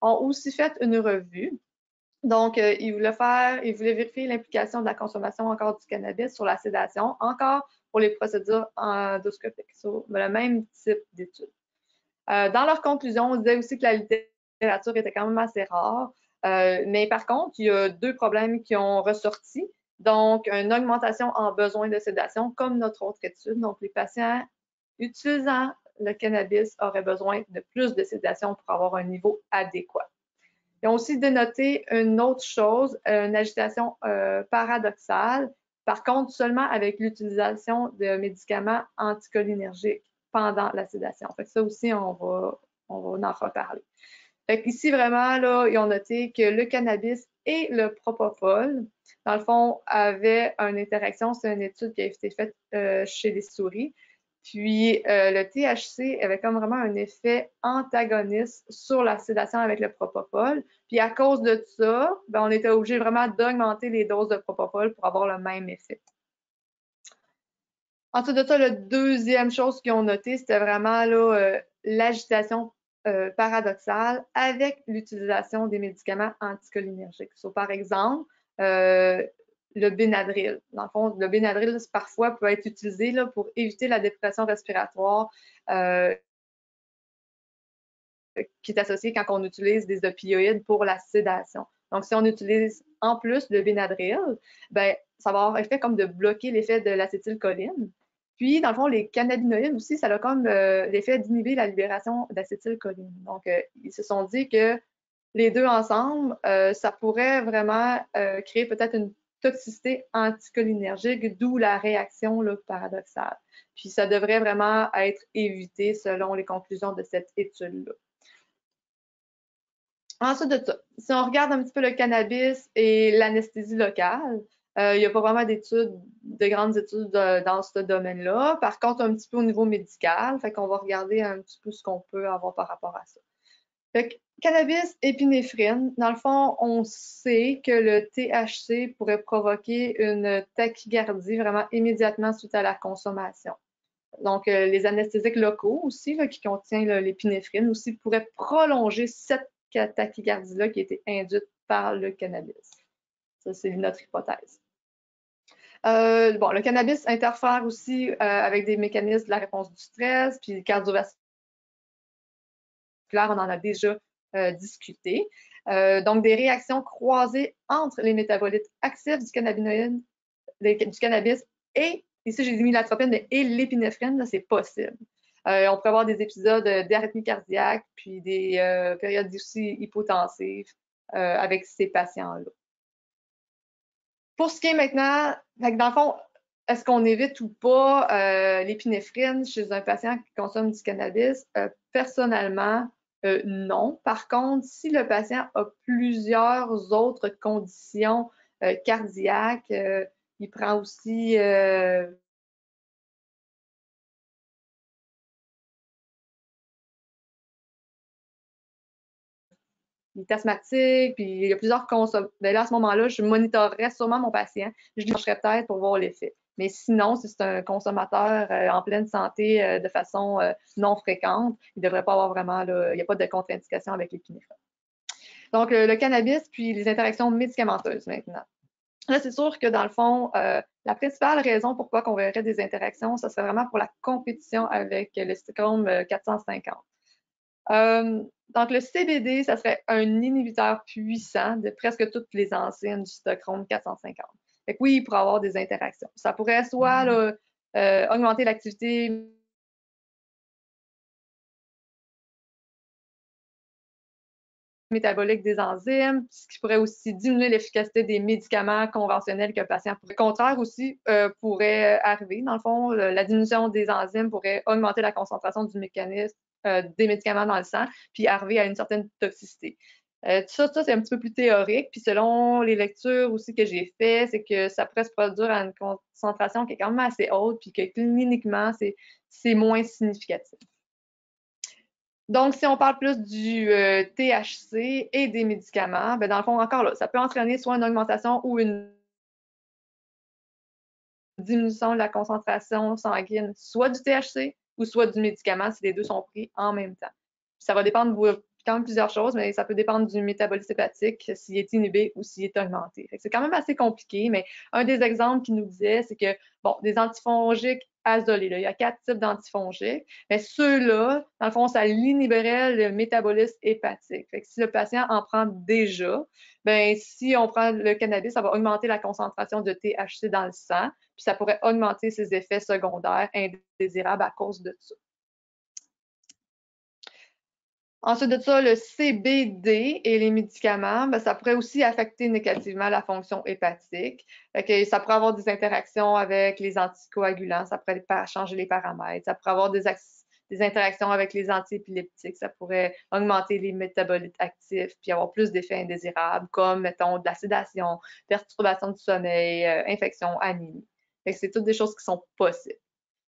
ont aussi fait une revue. Donc, euh, ils voulaient faire, ils voulaient vérifier l'implication de la consommation encore du cannabis sur la sédation, encore pour les procédures endoscopiques, sur le même type d'études. dans leur conclusion, on disait aussi que la littérature était quand même assez rare. mais par contre, il y a deux problèmes qui ont ressorti. Donc, une augmentation en besoin de sédation, comme notre autre étude. Donc, les patients utilisant le cannabis aurait besoin de plus de sédation pour avoir un niveau adéquat. Ils ont aussi dénoté une autre chose, une agitation euh, paradoxale, par contre seulement avec l'utilisation de médicaments anticholinergiques pendant la sédation. Ça aussi, on va, on va en reparler. Ici, vraiment, là, ils ont noté que le cannabis et le propofol, dans le fond, avaient une interaction. C'est une étude qui a été faite euh, chez les souris. Puis euh, le THC avait comme vraiment un effet antagoniste sur la sédation avec le propofol. Puis à cause de ça, ben, on était obligé vraiment d'augmenter les doses de propofol pour avoir le même effet. Ensuite de ça, la deuxième chose qu'ils ont noté, c'était vraiment euh, l'agitation euh, paradoxale avec l'utilisation des médicaments anticholinergiques. par exemple, le Benadryl. Dans le fond, le Benadryl, parfois, peut être utilisé là, pour éviter la dépression respiratoire euh, qui est associée quand on utilise des opioïdes pour la sédation. Donc, si on utilise en plus le Benadryl, ben, ça va avoir effet comme de bloquer l'effet de l'acétylcholine. Puis, dans le fond, les cannabinoïdes aussi, ça a comme euh, l'effet d'inhiber la libération d'acétylcholine. Donc, euh, ils se sont dit que les deux ensemble, ça pourrait vraiment créer peut-être une toxicité anticholinergique, d'où la réaction paradoxale. Puis ça devrait vraiment être évité selon les conclusions de cette étude-là. Ensuite de ça, si on regarde un petit peu le cannabis et l'anesthésie locale, euh, il n'y a pas vraiment d'études, de grandes études dans ce domaine-là. Par contre, un petit peu au niveau médical, fait qu'on va regarder un petit peu ce qu'on peut avoir par rapport à ça. Fait cannabis, épinéphrine. Dans le fond, on sait que le THC pourrait provoquer une tachycardie vraiment immédiatement suite à la consommation. Donc, euh, les anesthésiques locaux aussi, qui contiennent l'épinéphrine, aussi pourraient prolonger cette tachycardie-là qui a été induite par le cannabis. Ça, c'est notre hypothèse. Euh, bon, le cannabis interfère aussi euh, avec des mécanismes de la réponse du stress, puis cardiovasculaire, on en a déjà discuté. donc, des réactions croisées entre les métabolites actifs du cannabinoïde, du cannabis et Ici, j'ai mis l'atropine et l'épinéphrine, c'est possible. Euh, on peut avoir des épisodes d'arythmie cardiaque, puis des euh, périodes aussi hypotensives euh, avec ces patients-là. Pour ce qui est maintenant, dans le fond, est-ce qu'on évite ou pas l'épinéphrine chez un patient qui consomme du cannabis? personnellement, non. Par contre, si le patient a plusieurs autres conditions cardiaques, il prend aussi euh, il est asthmatique, puis il y a plusieurs consommateurs. Ben là, à ce moment-là, je monitorerais sûrement mon patient. Je lui peut-être pour voir l'effet. Mais sinon, si c'est un consommateur euh, en pleine santé euh, de façon non fréquente, il ne devrait pas avoir vraiment, il n'y a pas de contre-indication avec l'épinéphrine. Donc, le cannabis, puis les interactions médicamenteuses maintenant. Là, c'est sûr que dans le fond, euh, la principale raison pourquoi on verrait des interactions, ce serait vraiment pour la compétition avec le Stockholm 450. Euh, donc, le CBD, ça serait un inhibiteur puissant de presque toutes les enzymes du Stockholm 450. Fait que oui, il pourrait avoir des interactions. Ça pourrait soit mm-hmm. euh, augmenter l'activité métabolique des enzymes, ce qui pourrait aussi diminuer l'efficacité des médicaments conventionnels qu'un patient pourrait. Le contraire aussi euh, pourrait arriver. Dans le fond, la diminution des enzymes pourrait augmenter la concentration du mécanisme euh, des médicaments dans le sang, puis arriver à une certaine toxicité. Euh, ça, ça c'est un petit peu plus théorique. Puis selon les lectures aussi que j'ai faites, c'est que ça pourrait se produire à une concentration qui est quand même assez haute, puis que cliniquement, c'est moins significatif. Donc, si on parle plus du euh, THC et des médicaments, ben dans le fond, encore là, ça peut entraîner soit une augmentation ou une diminution de la concentration sanguine, soit du THC ou soit du médicament, si les deux sont pris en même temps. Ça va dépendre de quand même plusieurs choses, mais ça peut dépendre du métabolisme hépatique, s'il est inhibé ou s'il est augmenté. C'est quand même assez compliqué, mais un des exemples qu'il nous disait, c'est que, bon, des antifongiques azolés, il y a quatre types d'antifongiques, mais ceux-là, dans le fond, ça inhiberait le métabolisme hépatique. Si le patient en prend déjà, ben si on prend le cannabis, ça va augmenter la concentration de THC dans le sang, puis ça pourrait augmenter ses effets secondaires indésirables à cause de ça. Ensuite de ça, le CBD et les médicaments, ben, ça pourrait aussi affecter négativement la fonction hépatique. ça pourrait avoir des interactions avec les anticoagulants, ça pourrait changer les paramètres, ça pourrait avoir des, interactions avec les antiépileptiques, ça pourrait augmenter les métabolites actifs, puis avoir plus d'effets indésirables, comme, mettons, de la sédation, perturbation du sommeil, euh, infection, anémie. C'est toutes des choses qui sont possibles.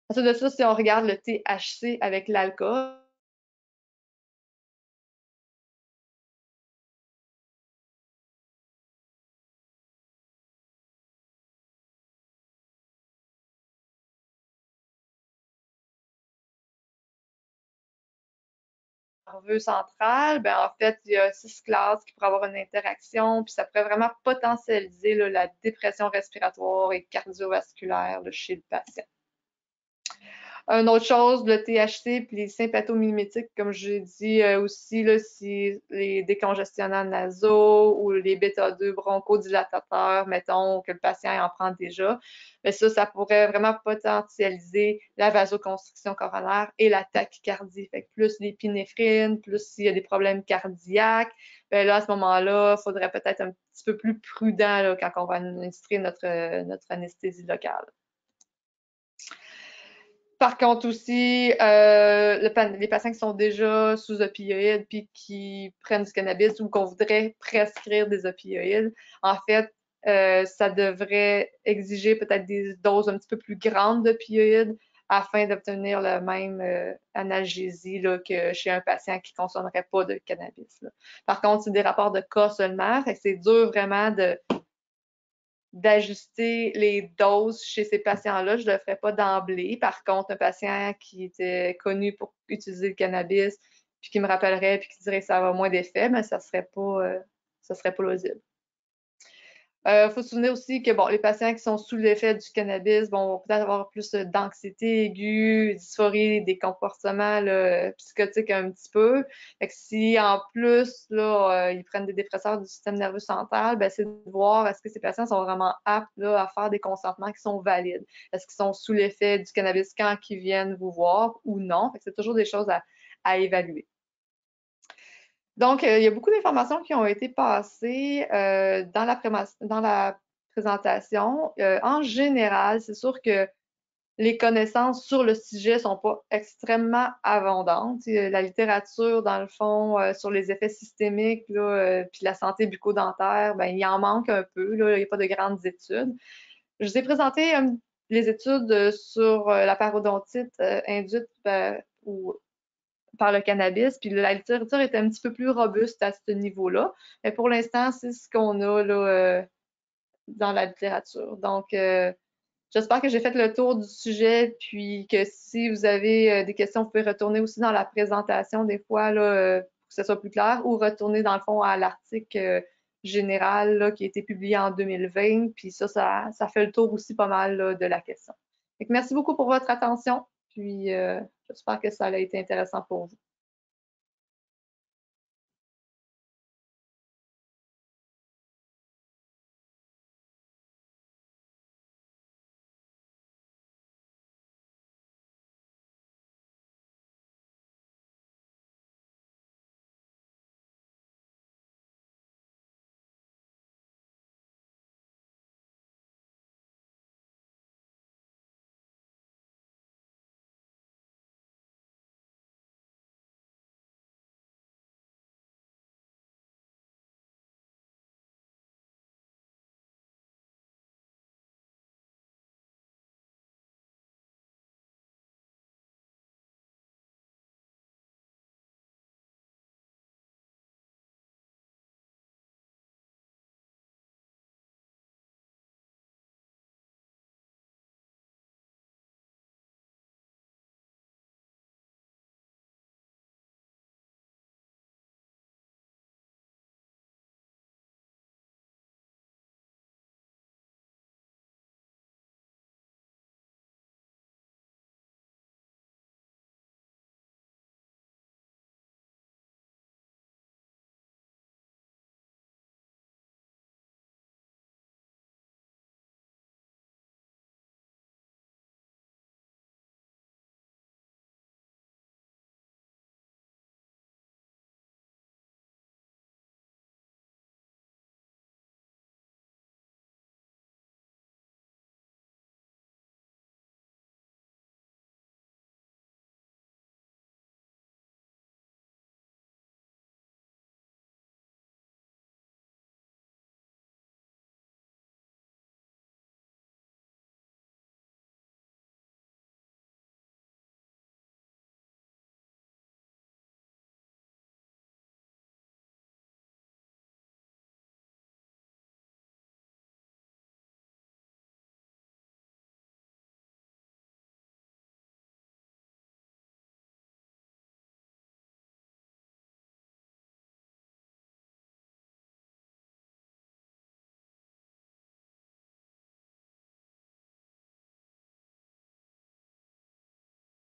Ensuite de ça, si on regarde le THC avec l'alcool, nerveux central, ben, en fait, il y a six classes qui pourraient avoir une interaction, puis ça pourrait vraiment potentialiser la dépression respiratoire et cardiovasculaire chez le patient. Une autre chose, le THC puis les sympathomimétiques, comme j'ai dit euh, aussi, là, si les décongestionnants nasaux ou les bêta-2 bronchodilatateurs, mettons que le patient en prend déjà, mais ça, ça pourrait vraiment potentialiser la vasoconstriction coronaire et la tachycardie. Plus l'épinéphrine, plus s'il y a des problèmes cardiaques, ben là, à ce moment-là, il faudrait peut-être un petit peu plus prudent quand on va administrer notre, notre anesthésie locale. Par contre aussi, euh, les patients qui sont déjà sous opioïdes puis qui prennent du cannabis ou qu'on voudrait prescrire des opioïdes, en fait, euh, ça devrait exiger peut-être des doses un petit peu plus grandes d'opioïdes afin d'obtenir le même euh, analgésie que chez un patient qui ne consommerait pas de cannabis. Par contre, c'est des rapports de cas seulement, c'est dur vraiment de d'ajuster les doses chez ces patients-là. Je ne le ferai pas d'emblée. Par contre, un patient qui était connu pour utiliser le cannabis, puis qui me rappellerait, puis qui dirait que ça va moins d'effet, mais ça ne serait pas, euh, ça serait pas plausible. Il euh, faut se souvenir aussi que bon, les patients qui sont sous l'effet du cannabis vont peut-être avoir plus d'anxiété aiguë, dysphorie, des comportements psychotiques un petit peu. Fait que si en plus là, euh, ils prennent des dépresseurs du système nerveux central, ben, c'est de voir est-ce que ces patients sont vraiment aptes là, à faire des consentements qui sont valides. Est-ce qu'ils sont sous l'effet du cannabis quand ils viennent vous voir ou non? C'est toujours des choses à évaluer. Donc, euh, il y a beaucoup d'informations qui ont été passées euh, dans, la présentation. Euh, en général, c'est sûr que les connaissances sur le sujet ne sont pas extrêmement abondantes. La littérature, dans le fond, sur les effets systémiques, là, puis la santé bucco-dentaire, ben, il en manque un peu. Là, il n'y a pas de grandes études. Je vous ai présenté les études sur la parodontite induite ou par le cannabis, puis la littérature est un petit peu plus robuste à ce niveau-là. Mais pour l'instant, c'est ce qu'on a là, euh, dans la littérature. Donc, euh, j'espère que j'ai fait le tour du sujet, puis que si vous avez euh, des questions, vous pouvez retourner aussi dans la présentation des fois, là, pour que ce soit plus clair, ou retourner dans le fond à l'article général là, qui a été publié en 2020, puis ça, ça, fait le tour aussi pas mal de la question. Merci beaucoup pour votre attention. Puis, euh, j'espère que ça a été intéressant pour vous.